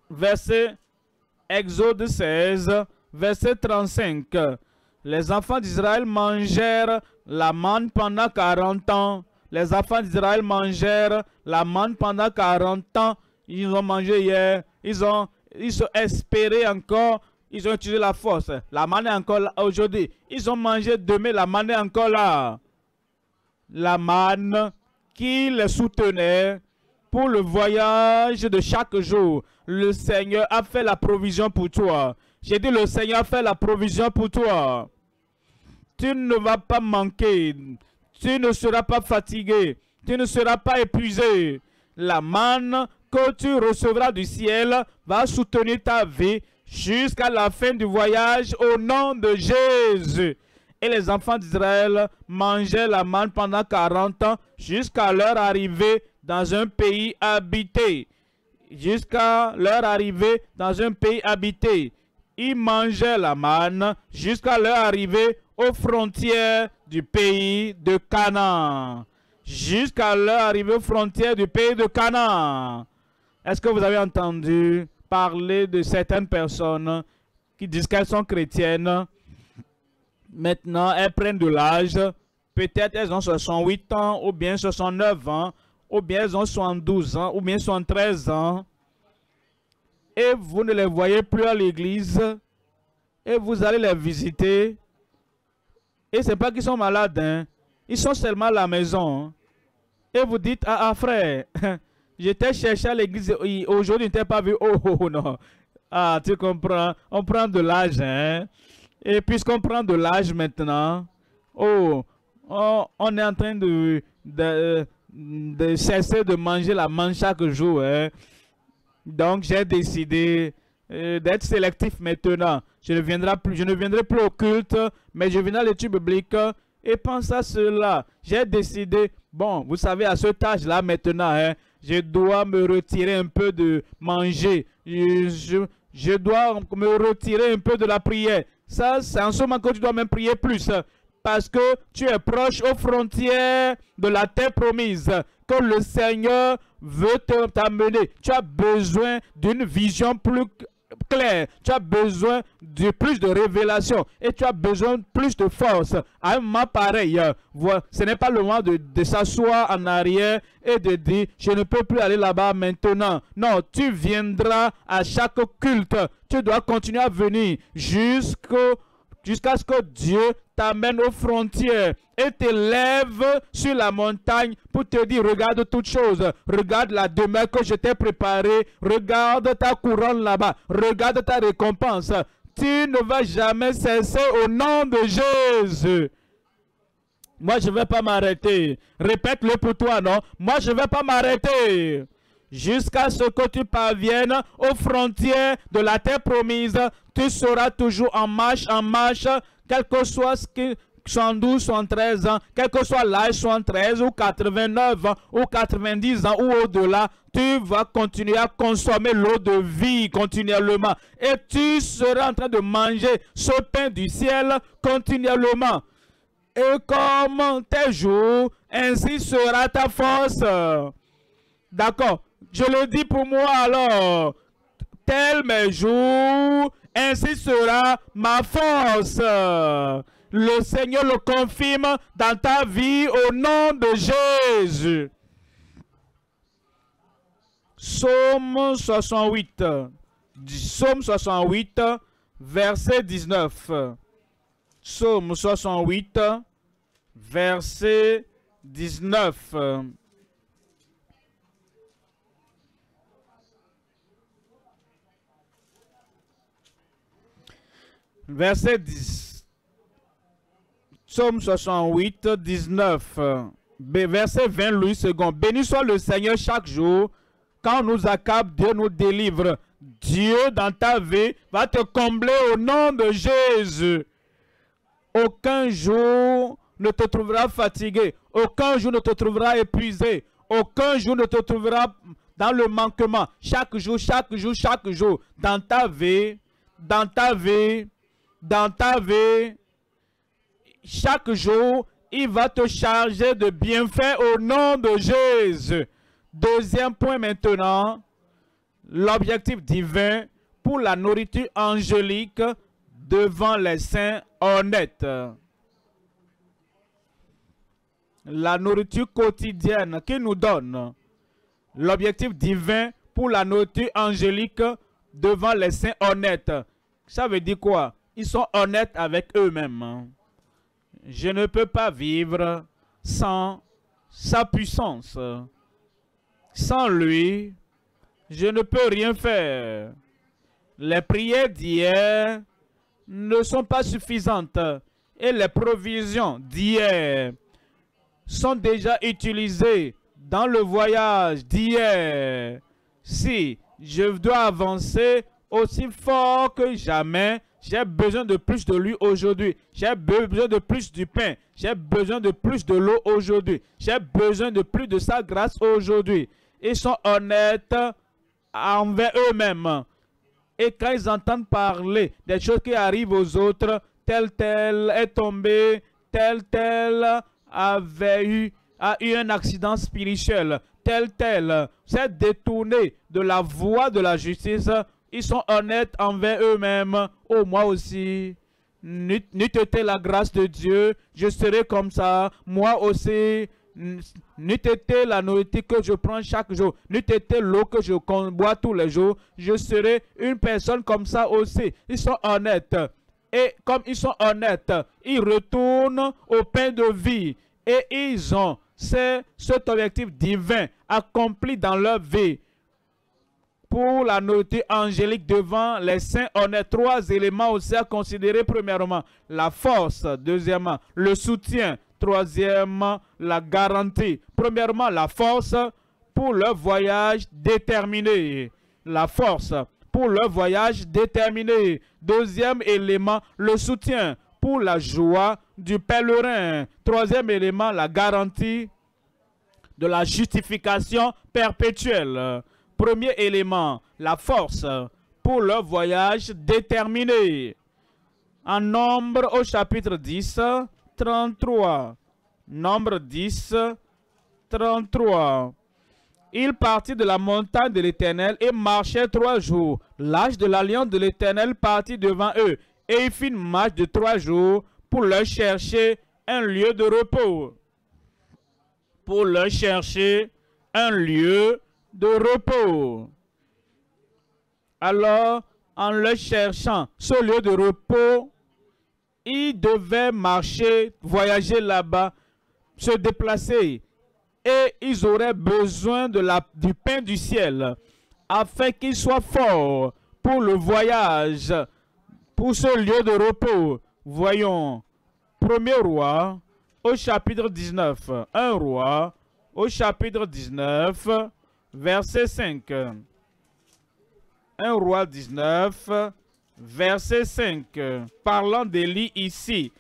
Verset Exode 16, verset 35. Les enfants d'Israël mangèrent la manne pendant 40 ans les enfants d'Israël mangèrent la manne pendant 40 ans. Ils ont mangé hier. Ils ont, ils ont espéré encore. Ils ont utilisé la force. La manne est encore là aujourd'hui. Ils ont mangé demain. La manne est encore là. La manne qui les soutenait pour le voyage de chaque jour. Le Seigneur a fait la provision pour toi. J'ai dit, le Seigneur a fait la provision pour toi. Tu ne vas pas manquer tu ne seras pas fatigué, tu ne seras pas épuisé. La manne que tu recevras du ciel va soutenir ta vie jusqu'à la fin du voyage au nom de Jésus. Et les enfants d'Israël mangeaient la manne pendant 40 ans jusqu'à leur arrivée dans un pays habité. Jusqu'à leur arrivée dans un pays habité. Ils mangeaient la manne jusqu'à leur arrivée aux frontières du pays de Canaan. Jusqu'à leur arrivée aux frontières du pays de Canaan. Est-ce que vous avez entendu parler de certaines personnes qui disent qu'elles sont chrétiennes? Maintenant, elles prennent de l'âge. Peut-être elles ont 68 ans, ou bien 69 ans, ou bien elles ont 72 ans, ou bien 73 ans. Et vous ne les voyez plus à l'église. Et vous allez les visiter et ce n'est pas qu'ils sont malades, hein. ils sont seulement à la maison. Et vous dites, ah, ah frère, j'étais cherché à l'église, aujourd'hui je n'étais pas vu. Oh, oh, oh, non. Ah, tu comprends, on prend de l'âge. Hein? Et puisqu'on prend de l'âge maintenant, oh, on est en train de, de, de, cesser de manger la manne chaque jour. Hein? Donc j'ai décidé euh, d'être sélectif maintenant. Je ne, viendrai plus, je ne viendrai plus au culte, mais je viendrai à l'étude biblique et pense à cela. J'ai décidé, bon, vous savez, à ce âge-là maintenant, hein, je dois me retirer un peu de manger. Je, dois me retirer un peu de la prière. Ça, c'est en ce moment que tu dois même prier plus. Parce que tu es proche aux frontières de la terre promise. Que le Seigneur veut t'amener. Tu as besoin d'une vision plus clair. Tu as besoin de plus de révélation et tu as besoin de plus de force. À un moment pareil, ce n'est pas le moment de, de s'asseoir en arrière et de dire je ne peux plus aller là-bas maintenant. Non, tu viendras à chaque culte. Tu dois continuer à venir jusqu'au jusqu'à ce que Dieu t'amène aux frontières et t'élève sur la montagne pour te dire, regarde toutes choses, regarde la demeure que je t'ai préparée, regarde ta couronne là-bas, regarde ta récompense. Tu ne vas jamais cesser au nom de Jésus. Moi, je ne vais pas m'arrêter. Répète-le pour toi, non? Moi, je ne vais pas m'arrêter jusqu'à ce que tu parviennes aux frontières de la terre promise. Tu seras toujours en marche, en marche, quel que soit ce que 112, 113 ans, quel que soit l'âge, 73 ou 89 ans ou 90 ans ou au-delà, tu vas continuer à consommer l'eau de vie continuellement. Et tu seras en train de manger ce pain du ciel continuellement. Et comme tes jours, ainsi sera ta force. D'accord je le dis pour moi alors. Tel mes jours, ainsi sera ma force. Le Seigneur le confirme dans ta vie au nom de Jésus. Psaume 68. Psaume 68, verset 19. Psaume 68, verset 19. Verset 10. Psaume 68, 19. Verset 20, Louis II. Béni soit le Seigneur chaque jour. Quand nous accable, Dieu nous délivre. Dieu, dans ta vie, va te combler au nom de Jésus. Aucun jour ne te trouvera fatigué. Aucun jour ne te trouvera épuisé. Aucun jour ne te trouvera dans le manquement. Chaque jour, chaque jour, chaque jour, dans ta vie, dans ta vie, dans ta vie, chaque jour, il va te charger de bienfaits au nom de Jésus. Deuxième point maintenant, l'objectif divin pour la nourriture angélique devant les saints honnêtes. La nourriture quotidienne qui nous donne l'objectif divin pour la nourriture angélique devant les saints honnêtes. Ça veut dire quoi? Ils sont honnêtes avec eux-mêmes. Hein. Je ne peux pas vivre sans sa puissance. Sans lui, je ne peux rien faire. Les prières d'hier ne sont pas suffisantes et les provisions d'hier sont déjà utilisées dans le voyage d'hier. Si je dois avancer aussi fort que jamais, j'ai besoin de plus de lui aujourd'hui. J'ai besoin de plus du pain. J'ai besoin de plus de l'eau aujourd'hui. J'ai besoin de plus de sa grâce aujourd'hui. Ils sont honnêtes envers eux-mêmes. Et quand ils entendent parler des choses qui arrivent aux autres, tel tel est tombé, tel tel avait eu, a eu un accident spirituel, tel tel s'est détourné de la voie de la justice, ils sont honnêtes envers eux-mêmes. Oh, moi aussi, n'eût été la grâce de Dieu, je serai comme ça. Moi aussi, n'eût été la nourriture que je prends chaque jour, n'eût été l'eau que je bois tous les jours, je serai une personne comme ça aussi. Ils sont honnêtes. Et comme ils sont honnêtes, ils retournent au pain de vie. Et ils ont cet objectif divin accompli dans leur vie pour la nourriture angélique devant les saints honnêtes. Trois éléments aussi à considérer. Premièrement, la force. Deuxièmement, le soutien. Troisièmement, la garantie. Premièrement, la force pour le voyage déterminé. La force pour le voyage déterminé. Deuxième élément, le soutien pour la joie du pèlerin. Troisième élément, la garantie de la justification perpétuelle. Premier élément, la force pour le voyage déterminé. En nombre au chapitre 10, 33. Nombre 10, 33. Il partit de la montagne de l'Éternel et marchait trois jours. L'âge de l'alliance de l'Éternel partit devant eux et il fit une marche de trois jours pour leur chercher un lieu de repos. Pour leur chercher un lieu de repos. Alors, en le cherchant ce lieu de repos, ils devaient marcher, voyager là-bas, se déplacer. Et ils auraient besoin de la, du pain du ciel afin qu'ils soient forts pour le voyage, pour ce lieu de repos. Voyons, premier roi au chapitre 19. Un roi au chapitre 19, verset 5. 1 roi 19, verset 5. Parlant d'Élie ici.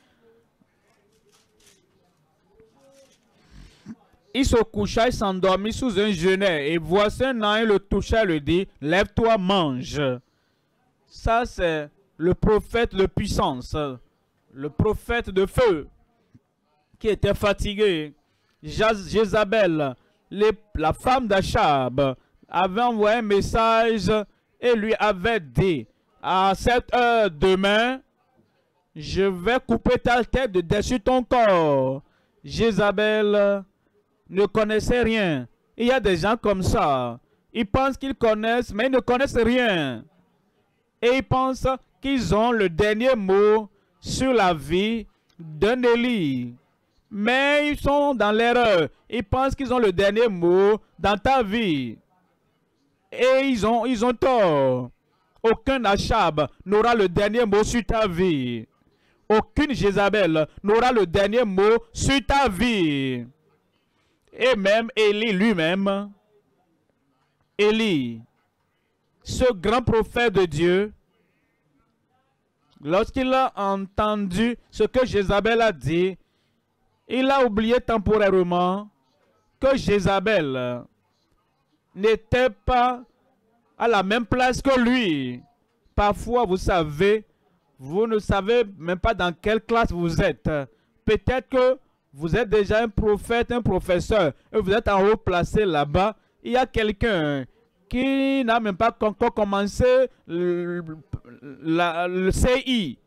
Il se coucha et s'endormit sous un genêt. Et voici un ange le toucha et le dit, lève-toi, mange. Ça, c'est le prophète de puissance, le prophète de feu, qui était fatigué. Jézabel, la femme d'Achab, avait envoyé un message et lui avait dit, à cette heure demain, je vais couper ta tête de dessus ton corps. Jézabel ne connaissait rien. Il y a des gens comme ça. Ils pensent qu'ils connaissent, mais ils ne connaissent rien. Et ils pensent qu'ils ont le dernier mot sur la vie d'un Élie. Mais ils sont dans l'erreur. Ils pensent qu'ils ont le dernier mot dans ta vie. Et ils ont, ils tort. Aucun Achab n'aura le dernier mot sur ta vie. Aucune Jézabel n'aura le dernier mot sur ta vie. Et même Élie lui-même, Élie, ce grand prophète de Dieu, lorsqu'il a entendu ce que Jézabel a dit, il a oublié temporairement que Jézabel n'était pas à la même place que lui. Parfois, vous savez, vous ne savez même pas dans quelle classe vous êtes. Peut-être que vous êtes déjà un prophète, un professeur, et vous êtes en haut placé là-bas. Il y a quelqu'un qui n'a même pas encore commencé le, CI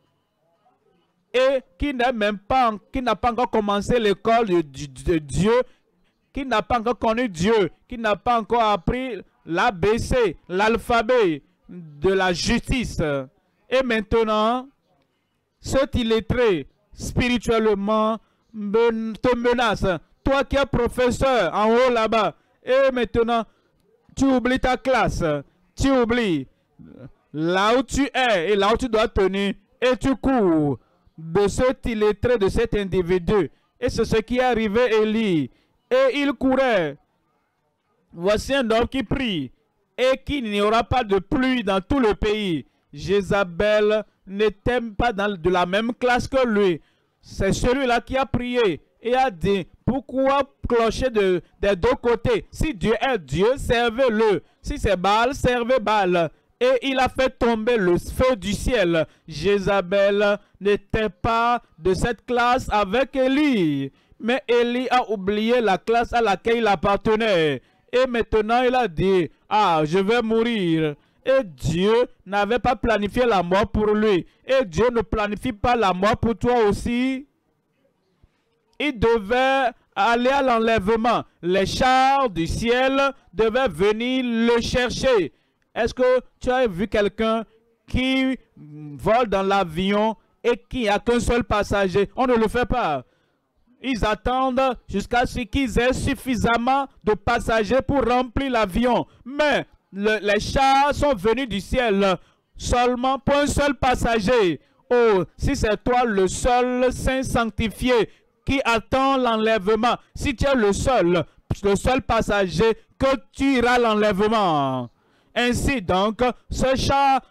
et qui n'a même pas, qui n'a pas encore commencé l'école de, Dieu, qui n'a pas encore connu Dieu, qui n'a pas encore appris l'ABC, l'alphabet de la justice. Et maintenant, cet illettré spirituellement te menace. Toi qui es professeur en haut là-bas, et maintenant, tu oublies ta classe, tu oublies là où tu es et là où tu dois tenir, et tu cours de cet illettré, de cet individu. Et c'est ce qui est arrivé à Élie. Et il courait. Voici un homme qui prie et qu'il n'y aura pas de pluie dans tout le pays. Jézabel n'était pas dans, de la même classe que lui. C'est celui-là qui a prié et a dit, pourquoi clocher de, des deux côtés? Si Dieu est Dieu, servez-le. Si c'est Baal, servez Baal. Et il a fait tomber le feu du ciel. Jézabel n'était pas de cette classe avec Élie. Mais Élie a oublié la classe à laquelle il appartenait. Et maintenant il a dit, ah, je vais mourir. Et Dieu n'avait pas planifié la mort pour lui. Et Dieu ne planifie pas la mort pour toi aussi. Il devait aller à l'enlèvement. Les chars du ciel devaient venir le chercher. Est-ce que tu as vu quelqu'un qui vole dans l'avion et qui a qu'un seul passager? On ne le fait pas. Ils attendent jusqu'à ce qu'ils aient suffisamment de passagers pour remplir l'avion. Mais les chars sont venus du ciel seulement pour un seul passager. Oh, si c'est toi le seul saint sanctifié qui attend l'enlèvement, si tu es le seul, le seul passager, que tu iras l'enlèvement. Ainsi donc, ce char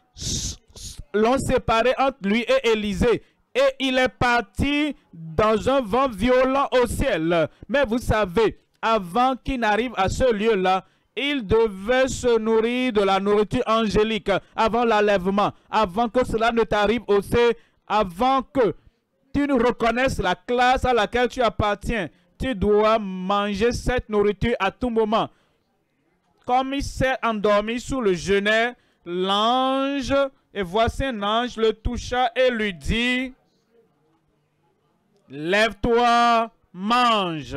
l'ont séparé entre lui et Élisée. Et il est parti dans un vent violent au ciel. Mais vous savez, avant qu'il n'arrive à ce lieu-là, il devait se nourrir de la nourriture angélique avant l'enlèvement, avant que cela ne t'arrive aussi, avant que tu ne reconnaisses la classe à laquelle tu appartiens. Tu dois manger cette nourriture à tout moment. Comme il s'est endormi sous le genet, l'ange, et voici un ange le toucha et lui dit, Lève-toi, mange.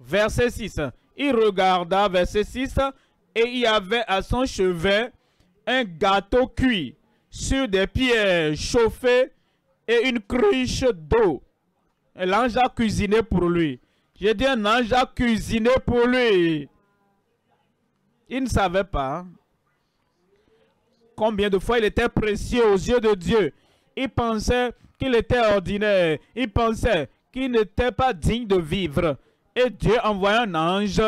Verset 6. Il regarda, verset 6, et il y avait à son chevet un gâteau cuit sur des pierres chauffées et une cruche d'eau. L'ange a cuisiné pour lui. J'ai dit un ange a cuisiné pour lui. Il ne savait pas combien de fois il était précieux aux yeux de Dieu. Il pensait qu'il était ordinaire. Il pensait qu'il n'était pas digne de vivre. Et Dieu envoya un ange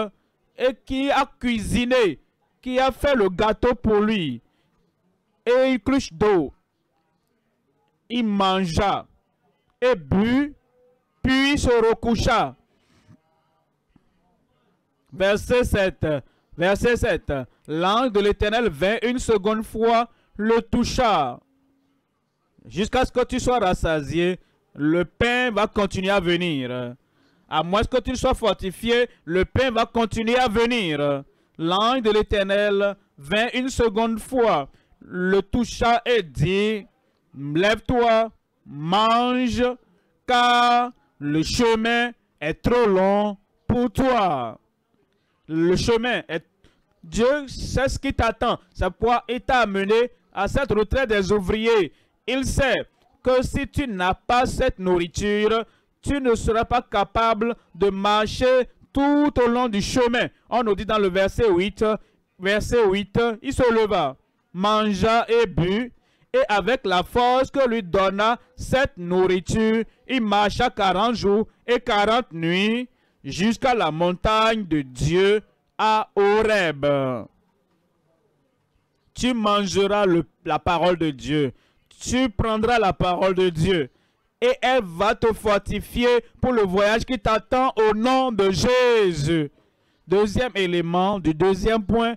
et qui a cuisiné, qui a fait le gâteau pour lui et une cruche d'eau. Il mangea et but, puis se recoucha. Verset 7. Verset 7. L'ange de l'Éternel vint une seconde fois, le toucha. Jusqu'à ce que tu sois rassasié, le pain va continuer à venir. À moins que tu sois fortifié, le pain va continuer à venir. L'ange de l'Éternel vint une seconde fois, le toucha et dit, Lève-toi, mange, car le chemin est trop long pour toi. Le chemin est... Dieu sait ce qui t'attend. C'est pourquoi il t'a amené à cette retraite des ouvriers. Il sait que si tu n'as pas cette nourriture, tu ne seras pas capable de marcher tout au long du chemin. On nous dit dans le verset 8, verset 8, il se leva, mangea et but, et avec la force que lui donna cette nourriture, il marcha 40 jours et 40 nuits jusqu'à la montagne de Dieu à Horeb. Tu mangeras la parole de Dieu. Tu prendras la parole de Dieu et elle va te fortifier pour le voyage qui t'attend au nom de Jésus. Deuxième élément du deuxième point,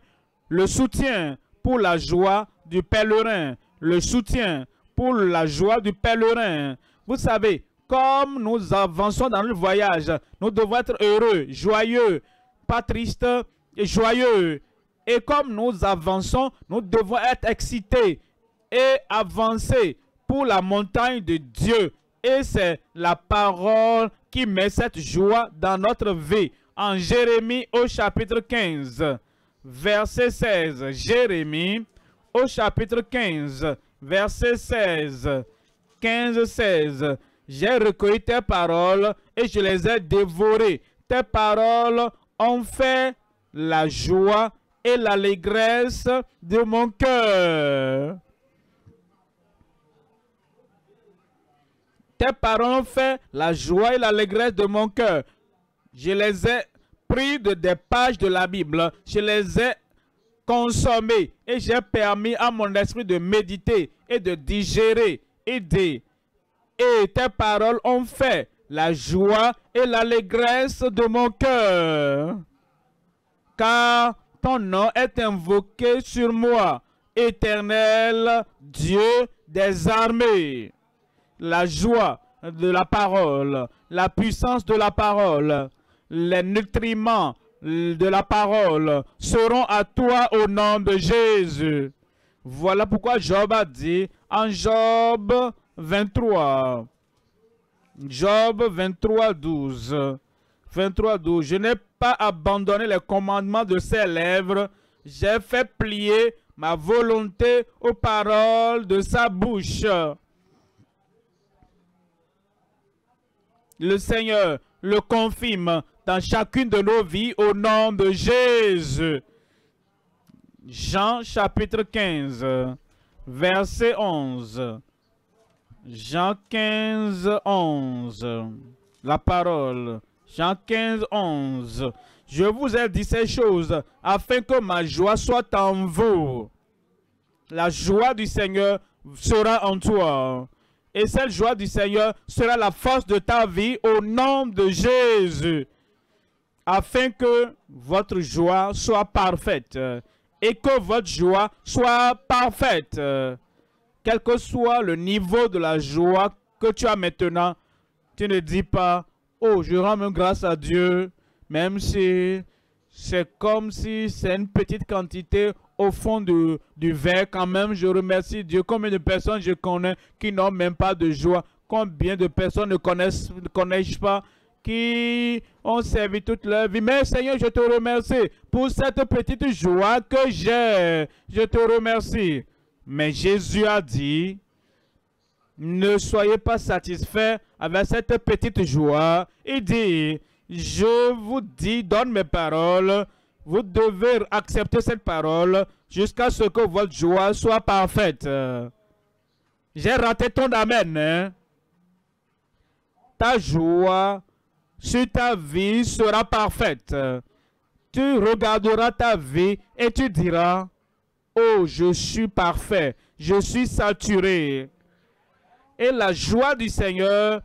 le soutien pour la joie du pèlerin. Le soutien pour la joie du pèlerin. Vous savez, comme nous avançons dans le voyage, nous devons être heureux, joyeux, pas tristes et joyeux. Et comme nous avançons, nous devons être excités et avancer pour la montagne de Dieu et c'est la parole qui met cette joie dans notre vie. En Jérémie au chapitre 15, verset 16. Jérémie au chapitre 15, verset 16. 15, 16. J'ai recueilli tes paroles et je les ai dévorées. Tes paroles ont fait la joie et l'allégresse de mon cœur. Tes paroles ont fait la joie et l'allégresse de mon cœur. Je les ai pris de des pages de la Bible. Je les ai consommés et j'ai permis à mon esprit de méditer et de digérer et de... Et tes paroles ont fait la joie et l'allégresse de mon cœur. Car ton nom est invoqué sur moi, éternel Dieu des armées la joie de la parole, la puissance de la parole, les nutriments de la parole seront à toi au nom de Jésus. Voilà pourquoi Job a dit en Job 23, Job 23, 12, 23, 12, je n'ai pas abandonné les commandements de ses lèvres, j'ai fait plier ma volonté aux paroles de sa bouche. le Seigneur le confirme dans chacune de nos vies au nom de Jésus. Jean chapitre 15, verset 11. Jean 15, 11. La parole. Jean 15, 11. Je vous ai dit ces choses afin que ma joie soit en vous. La joie du Seigneur sera en toi. Et cette joie du Seigneur sera la force de ta vie au nom de Jésus. Afin que votre joie soit parfaite. Et que votre joie soit parfaite. Quel que soit le niveau de la joie que tu as maintenant, tu ne dis pas, oh, je rends grâce à Dieu, même si c'est comme si c'est une petite quantité au fond du, du verre. Quand même, je remercie Dieu. Combien de personnes je connais qui n'ont même pas de joie? Combien de personnes ne connaissent, ne connaissent pas qui ont servi toute leur vie? Mais Seigneur, je te remercie pour cette petite joie que j'ai. Je te remercie. Mais Jésus a dit, ne soyez pas satisfaits avec cette petite joie. Il dit, je vous dis, donne mes paroles. Vous devez accepter cette parole jusqu'à ce que votre joie soit parfaite. J'ai raté ton amen. Hein? Ta joie sur ta vie sera parfaite. Tu regarderas ta vie et tu diras, oh, je suis parfait, je suis saturé. Et la joie du Seigneur,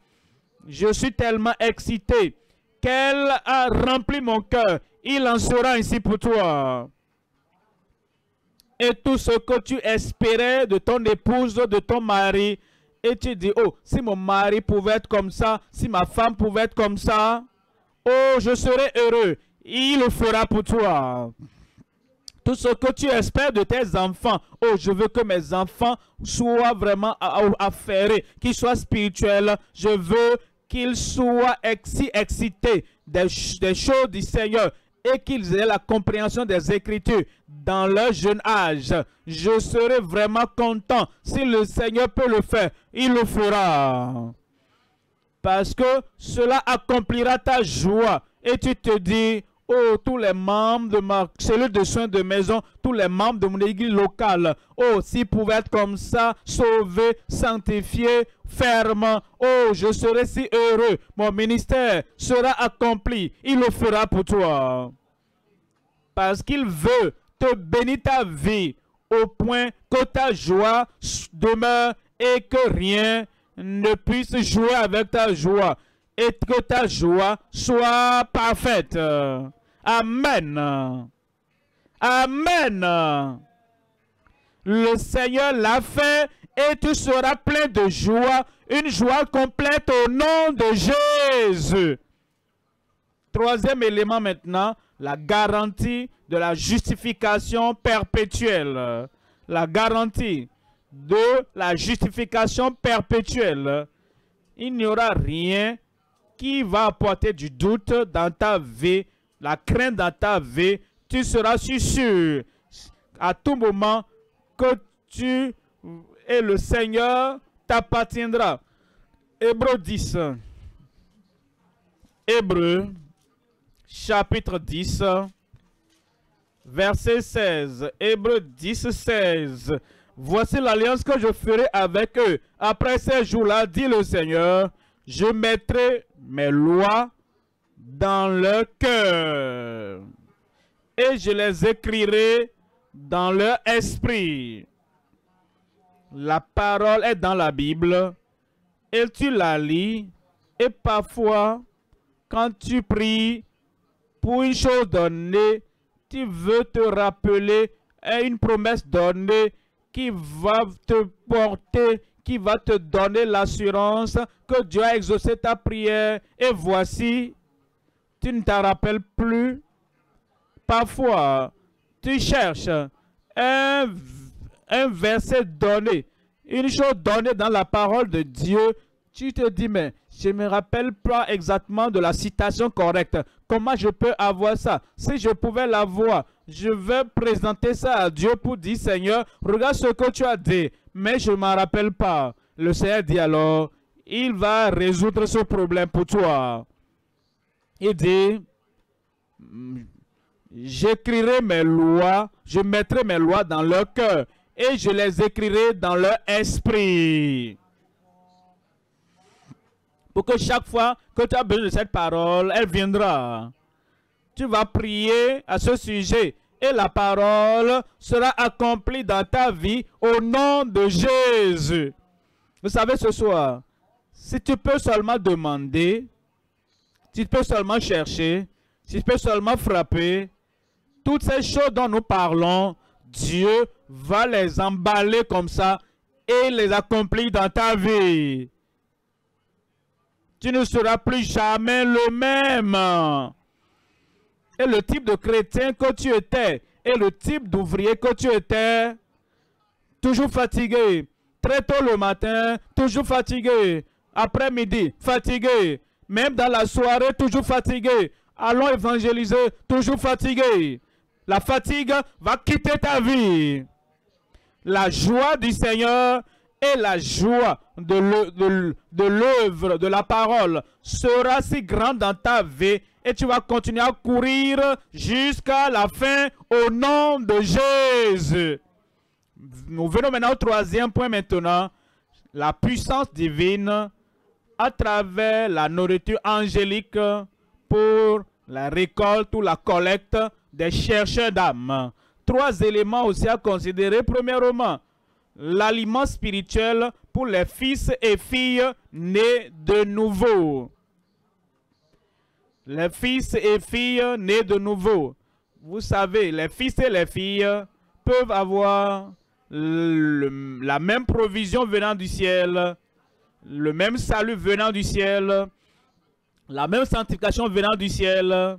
je suis tellement excité qu'elle a rempli mon cœur. Il en sera ainsi pour toi. Et tout ce que tu espérais de ton épouse, de ton mari, et tu dis, oh, si mon mari pouvait être comme ça, si ma femme pouvait être comme ça, oh, je serais heureux. Il le fera pour toi. Tout ce que tu espères de tes enfants, oh, je veux que mes enfants soient vraiment affairés, qu'ils soient spirituels. Je veux qu'ils soient excités des choses du Seigneur et qu'ils aient la compréhension des Écritures dans leur jeune âge. Je serai vraiment content. Si le Seigneur peut le faire, il le fera. Parce que cela accomplira ta joie. Et tu te dis, oh, tous les membres de ma cellule de soins de maison, tous les membres de mon église locale, oh, s'ils pouvaient être comme ça, sauvés, sanctifiés, fermes, oh, je serai si heureux. Mon ministère sera accompli. Il le fera pour toi. Parce qu'il veut te bénir ta vie au point que ta joie demeure et que rien ne puisse jouer avec ta joie et que ta joie soit parfaite. Amen. Amen. Le Seigneur l'a fait et tu seras plein de joie, une joie complète au nom de Jésus. Troisième élément maintenant, la garantie de la justification perpétuelle. La garantie de la justification perpétuelle. Il n'y aura rien qui va apporter du doute dans ta vie, la crainte dans ta vie. Tu seras sûr à tout moment que tu et le Seigneur t'appartiendra. Hébreu 10. Hébreu chapitre 10 verset 16. Hébreu 10, 16. Voici l'alliance que je ferai avec eux. Après ces jours-là, dit le Seigneur, je mettrai mes lois dans leur cœur et je les écrirai dans leur esprit. La parole est dans la Bible et tu la lis et parfois quand tu pries pour une chose donnée, tu veux te rappeler une promesse donnée qui va te porter, qui va te donner l'assurance que Dieu a exaucé ta prière. Et voici, tu ne t'en rappelles plus. Parfois, tu cherches un, un verset donné, une chose donnée dans la parole de Dieu. Tu te dis, mais je ne me rappelle pas exactement de la citation correcte. Comment je peux avoir ça? Si je pouvais l'avoir, je vais présenter ça à Dieu pour dire, Seigneur, regarde ce que tu as dit, mais je ne m'en rappelle pas. Le Seigneur dit alors, il va résoudre ce problème pour toi. Il dit, j'écrirai mes lois, je mettrai mes lois dans leur cœur et je les écrirai dans leur esprit pour que chaque fois que tu as besoin de cette parole, elle viendra. Tu vas prier à ce sujet et la parole sera accomplie dans ta vie au nom de Jésus. Vous savez ce soir, si tu peux seulement demander, si tu peux seulement chercher, si tu peux seulement frapper, toutes ces choses dont nous parlons, Dieu va les emballer comme ça et les accomplir dans ta vie. Tu ne seras plus jamais le même. et le type de chrétien que tu étais et le type d'ouvrier que tu étais, toujours fatigué, très tôt le matin, toujours fatigué, après-midi, fatigué, même dans la soirée, toujours fatigué, allons évangéliser, toujours fatigué. La fatigue va quitter ta vie. La joie du Seigneur et la joie de l'œuvre, de la parole sera si grande dans ta vie et tu vas continuer à courir jusqu'à la fin au nom de Jésus. Nous venons maintenant au troisième point maintenant. La puissance divine à travers la nourriture angélique pour la récolte ou la collecte des chercheurs d'âmes. Trois éléments aussi à considérer. Premièrement, l'aliment spirituel pour les fils et filles nés de nouveau. Les fils et filles nés de nouveau. Vous savez, les fils et les filles peuvent avoir la même provision venant du ciel, le même salut venant du ciel, la même sanctification venant du ciel,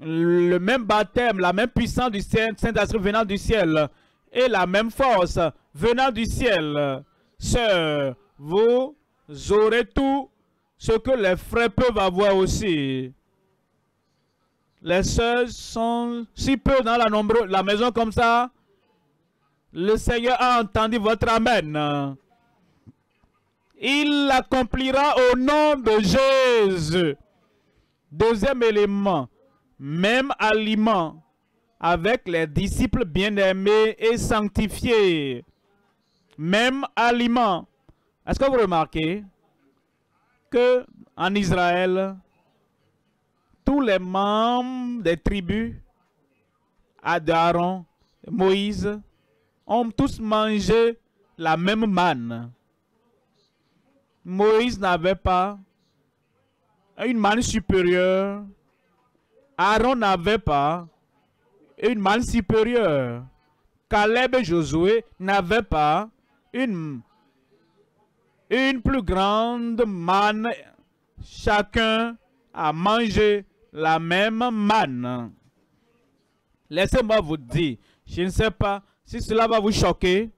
le même baptême, la même puissance du Saint-Esprit venant du ciel et la même force venant du ciel. Sœurs, vous aurez tout ce que les frères peuvent avoir aussi. Les sœurs sont si peu dans la, la maison comme ça. Le Seigneur a entendu votre Amen. Il l'accomplira au nom de Jésus. Deuxième élément, même aliment avec les disciples bien-aimés et sanctifiés. Même aliment. Est-ce que vous remarquez que en Israël, tous les membres des tribus, Aaron, Moïse, ont tous mangé la même manne. Moïse n'avait pas une manne supérieure. Aaron n'avait pas une manne supérieure. Caleb et Josué n'avaient pas une, une plus grande manne. Chacun a mangé la même manne. Laissez-moi vous dire, je ne sais pas si cela va vous choquer.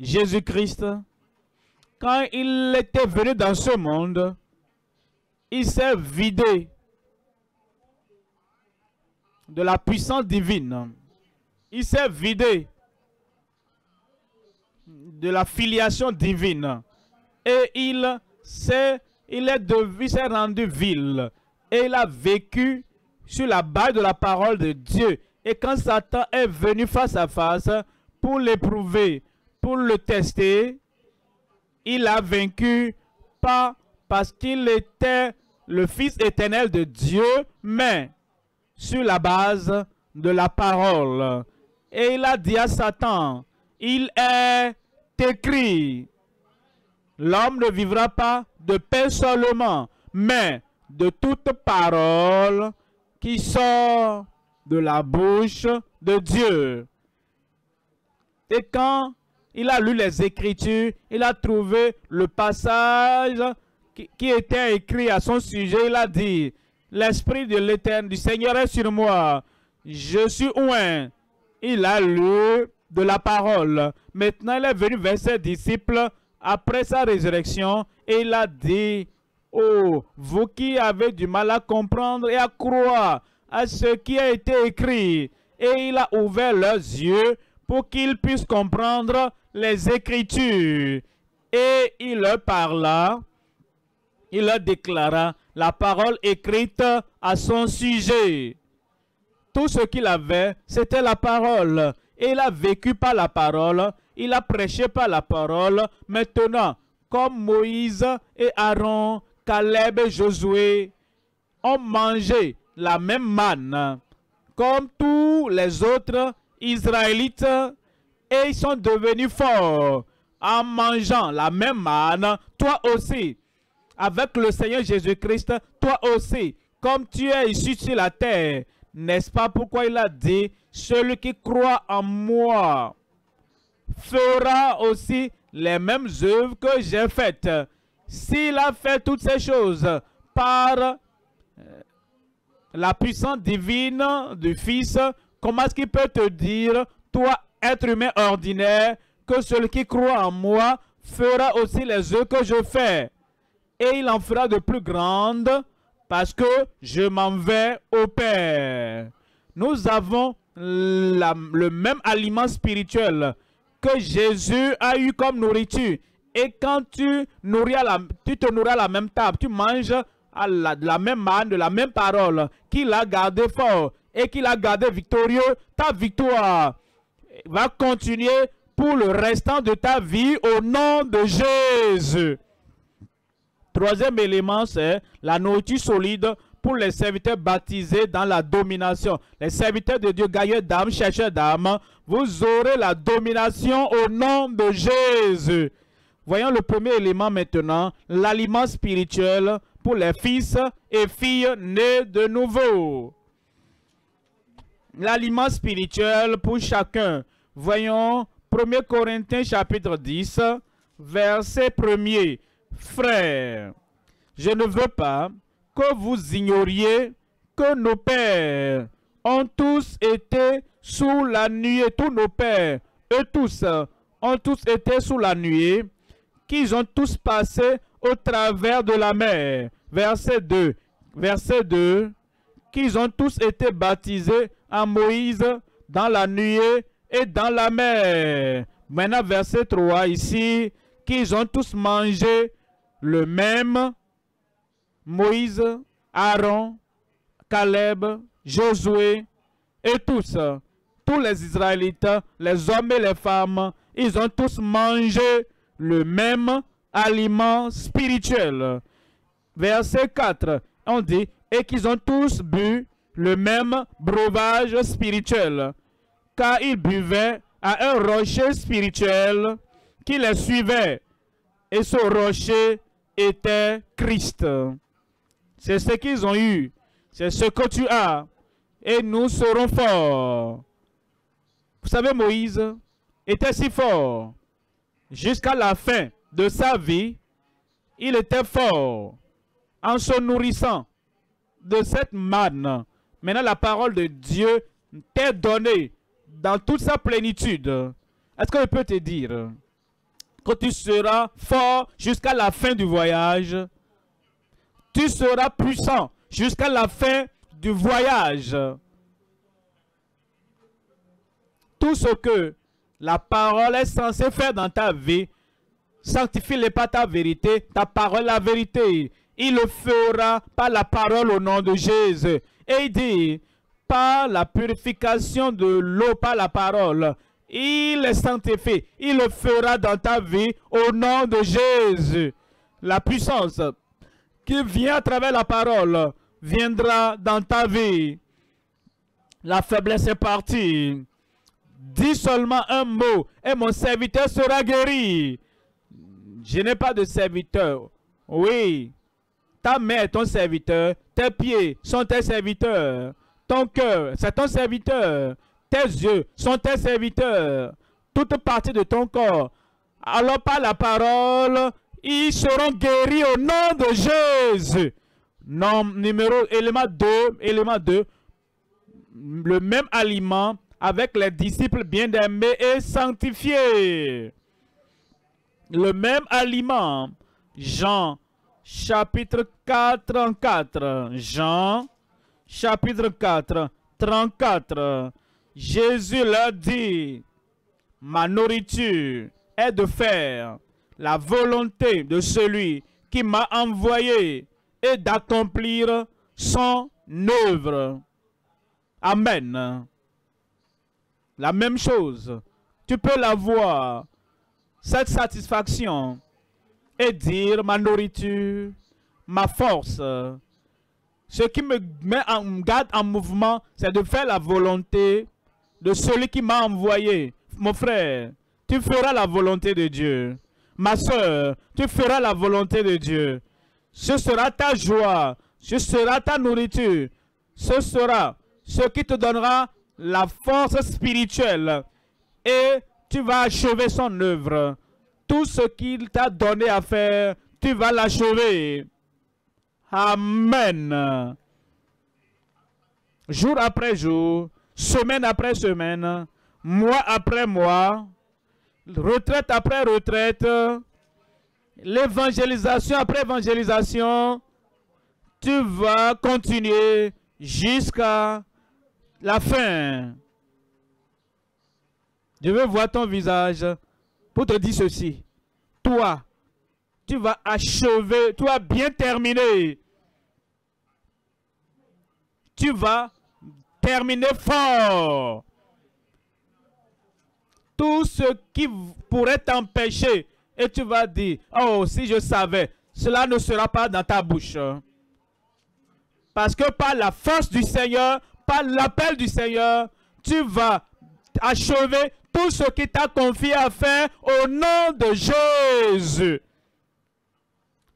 Jésus-Christ, quand il était venu dans ce monde, il s'est vidé de la puissance divine. Il s'est vidé de la filiation divine. Et il s'est il est rendu vil. Et il a vécu sur la base de la parole de Dieu. Et quand Satan est venu face à face pour l'éprouver, pour le tester, il a vaincu pas parce qu'il était le Fils éternel de Dieu, mais sur la base de la parole. Et il a dit à Satan, il est écrit, l'homme ne vivra pas de paix seulement, mais de toute parole qui sort de la bouche de Dieu. Et quand il a lu les Écritures, il a trouvé le passage qui, était écrit à son sujet. Il a dit, L'Esprit de l'Éternel, du Seigneur est sur moi. Je suis oint. Il a lu de la parole. Maintenant, il est venu vers ses disciples après sa résurrection et il a dit, Oh, vous qui avez du mal à comprendre et à croire à ce qui a été écrit. Et il a ouvert leurs yeux pour qu'ils puissent comprendre les Écritures. Et il leur parla, il leur déclara la parole écrite à son sujet. Tout ce qu'il avait, c'était la parole. Et il a vécu par la parole, il a prêché par la parole. Maintenant, comme Moïse et Aaron, Caleb et Josué ont mangé la même manne, comme tous les autres Israélites, et ils sont devenus forts en mangeant la même manne, toi aussi, avec le Seigneur Jésus-Christ, toi aussi, comme tu es issu sur la terre. N'est-ce pas pourquoi il a dit, celui qui croit en moi fera aussi les mêmes œuvres que j'ai faites. S'il a fait toutes ces choses par, euh, la puissance divine du Fils, comment est-ce qu'il peut te dire, toi, être humain ordinaire, que celui qui croit en moi fera aussi les œuvres que je fais? Et il en fera de plus grandes parce que je m'en vais au Père. Nous avons le même aliment spirituel que Jésus a eu comme nourriture. Et quand tu, nourris la, tu te nourris à la même table, tu manges à la, de la même manne, de la même parole, qu'il a gardé fort et qu'il a gardé victorieux, ta victoire va continuer pour le restant de ta vie au nom de Jésus. Troisième élément, c'est la nourriture solide pour les serviteurs baptisés dans la domination. Les serviteurs de Dieu, gagneurs d'âme, chercheurs d'âme, vous aurez la domination au nom de Jésus. Voyons le premier élément maintenant, l'aliment spirituel pour les fils et filles nés de nouveau. L'aliment spirituel pour chacun. Voyons 1 Corinthiens chapitre 10, verset 1er. Frères, je ne veux pas que vous ignoriez que nos pères ont tous été sous la nuée, tous nos pères, eux tous, ont tous été sous la nuée, qu'ils ont tous passé au travers de la mer. Verset 2. Verset 2. Qu'ils ont tous été baptisés en Moïse dans la nuée et dans la mer. Maintenant, verset 3 ici. Qu'ils ont tous mangé le même Moïse, Aaron, Caleb, Josué et tous, tous les Israélites, les hommes et les femmes, ils ont tous mangé le même aliment spirituel. Verset 4, on dit, et qu'ils ont tous bu le même breuvage spirituel, car ils buvaient à un rocher spirituel qui les suivait, et ce rocher était Christ. C'est ce qu'ils ont eu. C'est ce que tu as. Et nous serons forts. Vous savez, Moïse était si fort. Jusqu'à la fin de sa vie, il était fort en se nourrissant de cette manne. Maintenant, la parole de Dieu t'est donnée dans toute sa plénitude. Est-ce que je peux te dire que tu seras fort jusqu'à la fin du voyage? Tu seras puissant jusqu'à la fin du voyage. Tout ce que la parole est censée faire dans ta vie, sanctifie-le pas ta vérité, ta parole la vérité. Il le fera par la parole au nom de Jésus. Et il dit, par la purification de l'eau, par la parole, il est sanctifié. Il le fera dans ta vie au nom de Jésus. La puissance qui vient à travers la parole viendra dans ta vie. La faiblesse est partie. Dis seulement un mot et mon serviteur sera guéri. Je n'ai pas de serviteur. Oui. Ta main est ton serviteur. Tes pieds sont tes serviteurs. Ton cœur, c'est ton serviteur. Tes yeux sont tes serviteurs. Toute partie de ton corps. Alors par la parole, ils seront guéris au nom de Jésus. Non, numéro, élément 2, élément 2, le même aliment avec les disciples bien-aimés et sanctifiés. Le même aliment. Jean, chapitre 4, 34. Jean, chapitre 4, 34. Jésus leur dit, ma nourriture est de faire la volonté de celui qui m'a envoyé et d'accomplir son œuvre. Amen. La même chose, tu peux l'avoir, cette satisfaction, et dire ma nourriture, ma force. Ce qui me met en garde en mouvement, c'est de faire la volonté de celui qui m'a envoyé. Mon frère, tu feras la volonté de Dieu. Ma soeur, tu feras la volonté de Dieu ce sera ta joie, ce sera ta nourriture, ce sera ce qui te donnera la force spirituelle et tu vas achever son œuvre. Tout ce qu'il t'a donné à faire, tu vas l'achever. Amen. jour après jour, semaine après semaine, mois après mois, retraite après retraite, l'évangélisation après évangélisation, tu vas continuer jusqu'à la fin. Je veux voir ton visage pour te dire ceci. Toi, tu vas achever, tu vas bien terminer. Tu vas terminer fort. Tout ce qui pourrait t'empêcher, et tu vas dire, oh, si je savais, cela ne sera pas dans ta bouche. Parce que par la force du Seigneur, par l'appel du Seigneur, tu vas achever tout ce qui t'a confié à faire au nom de Jésus.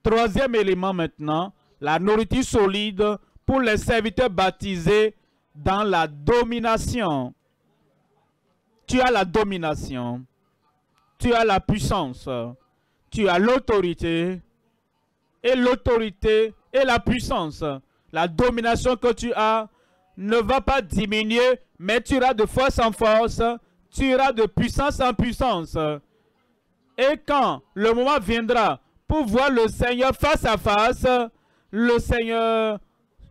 Troisième élément maintenant, la nourriture solide pour les serviteurs baptisés dans la domination. Tu as la domination, tu as la puissance, tu as l'autorité, et l'autorité et la puissance. La domination que tu as ne va pas diminuer, mais tu iras de force en force, tu iras de puissance en puissance. Et quand le moment viendra pour voir le Seigneur face à face, le Seigneur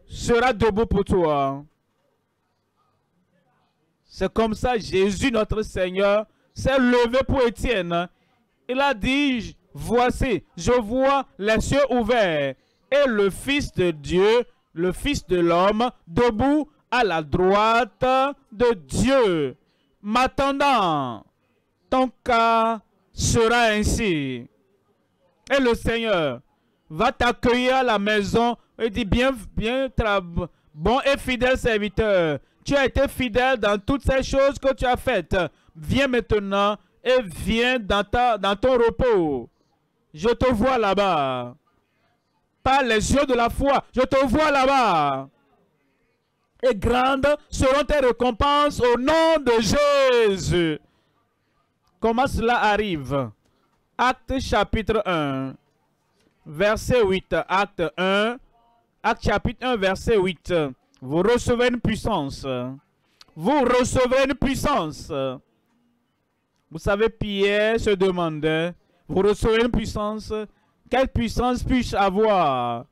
sera debout pour toi. C'est comme ça Jésus, notre Seigneur, s'est levé pour Étienne. Il a dit, voici, je vois les cieux ouverts et le Fils de Dieu le Fils de l'homme, debout à la droite de Dieu. M'attendant, ton cas sera ainsi. Et le Seigneur va t'accueillir à la maison et dit, bien, bien, bon et fidèle serviteur, tu as été fidèle dans toutes ces choses que tu as faites. Viens maintenant et viens dans, ta, dans ton repos. Je te vois là-bas par les yeux de la foi. Je te vois là-bas. Et grandes seront tes récompenses au nom de Jésus. Comment cela arrive? Acte chapitre 1, verset 8. Acte 1, Acte chapitre 1, verset 8. Vous recevez une puissance. Vous recevez une puissance. Vous savez, Pierre se demandait, vous recevez une puissance? Quelle puissance puis-je avoir?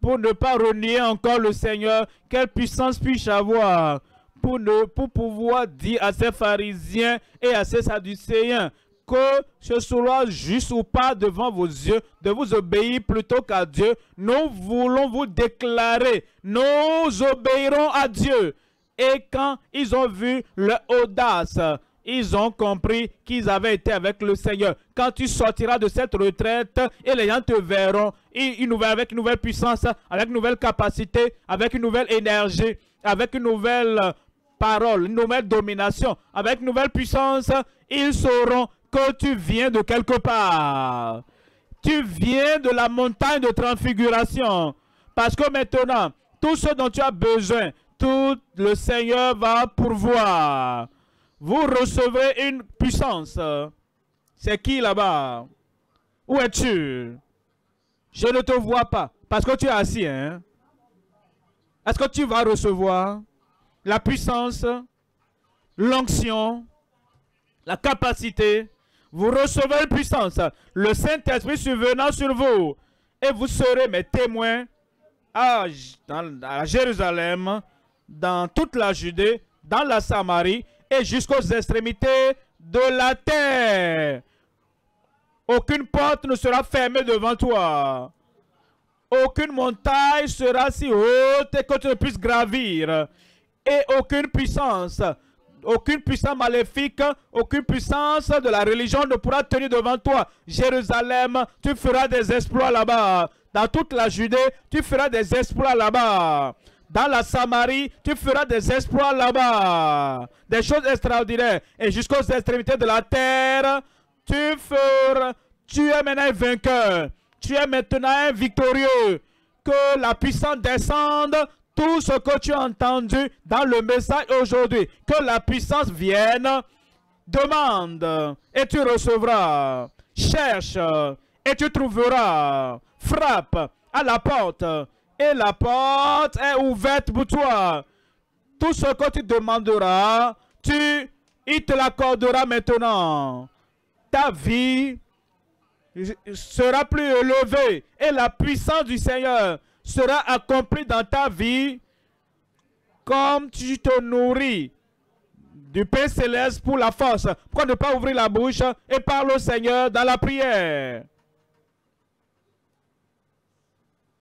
Pour ne pas renier encore le Seigneur Quelle puissance puis-je avoir pour, ne, pour pouvoir dire à ces pharisiens et à ces sadducéens que ce soit juste ou pas devant vos yeux, de vous obéir plutôt qu'à Dieu? Nous voulons vous déclarer, nous obéirons à Dieu. Et quand ils ont vu l'audace, ils ont compris qu'ils avaient été avec le Seigneur. Quand tu sortiras de cette retraite et les gens te verront, ils, nous verront avec une nouvelle puissance, avec une nouvelle capacité, avec une nouvelle énergie, avec une nouvelle parole, une nouvelle domination, avec une nouvelle puissance, ils sauront que tu viens de quelque part. Tu viens de la montagne de transfiguration. Parce que maintenant, tout ce dont tu as besoin, tout le Seigneur va pourvoir vous recevrez une puissance. C'est qui là-bas? Où es-tu? Je ne te vois pas parce que tu es assis. Hein? Est-ce que tu vas recevoir la puissance, l'onction, la capacité? Vous recevez une puissance. Le Saint-Esprit survenant sur vous et vous serez mes témoins à, à Jérusalem, dans toute la Judée, dans la Samarie et jusqu'aux extrémités de la terre. Aucune porte ne sera fermée devant toi. Aucune montagne sera si haute que tu ne puisses gravir. Et aucune puissance, aucune puissance maléfique, aucune puissance de la religion ne pourra tenir devant toi. Jérusalem, tu feras des exploits là-bas. Dans toute la Judée, tu feras des exploits là-bas dans la Samarie, tu feras des exploits là-bas, des choses extraordinaires. Et jusqu'aux extrémités de la terre, tu feras, tu es maintenant un vainqueur. Tu es maintenant un victorieux. Que la puissance descende tout ce que tu as entendu dans le message aujourd'hui. Que la puissance vienne. Demande et tu recevras. Cherche et tu trouveras. Frappe à la porte et la porte est ouverte pour toi. tout ce que tu demanderas, tu, il te l'accordera maintenant. Ta vie sera plus élevée et la puissance du Seigneur sera accomplie dans ta vie comme tu te nourris du Père céleste pour la force. Pourquoi ne pas ouvrir la bouche et parler au Seigneur dans la prière?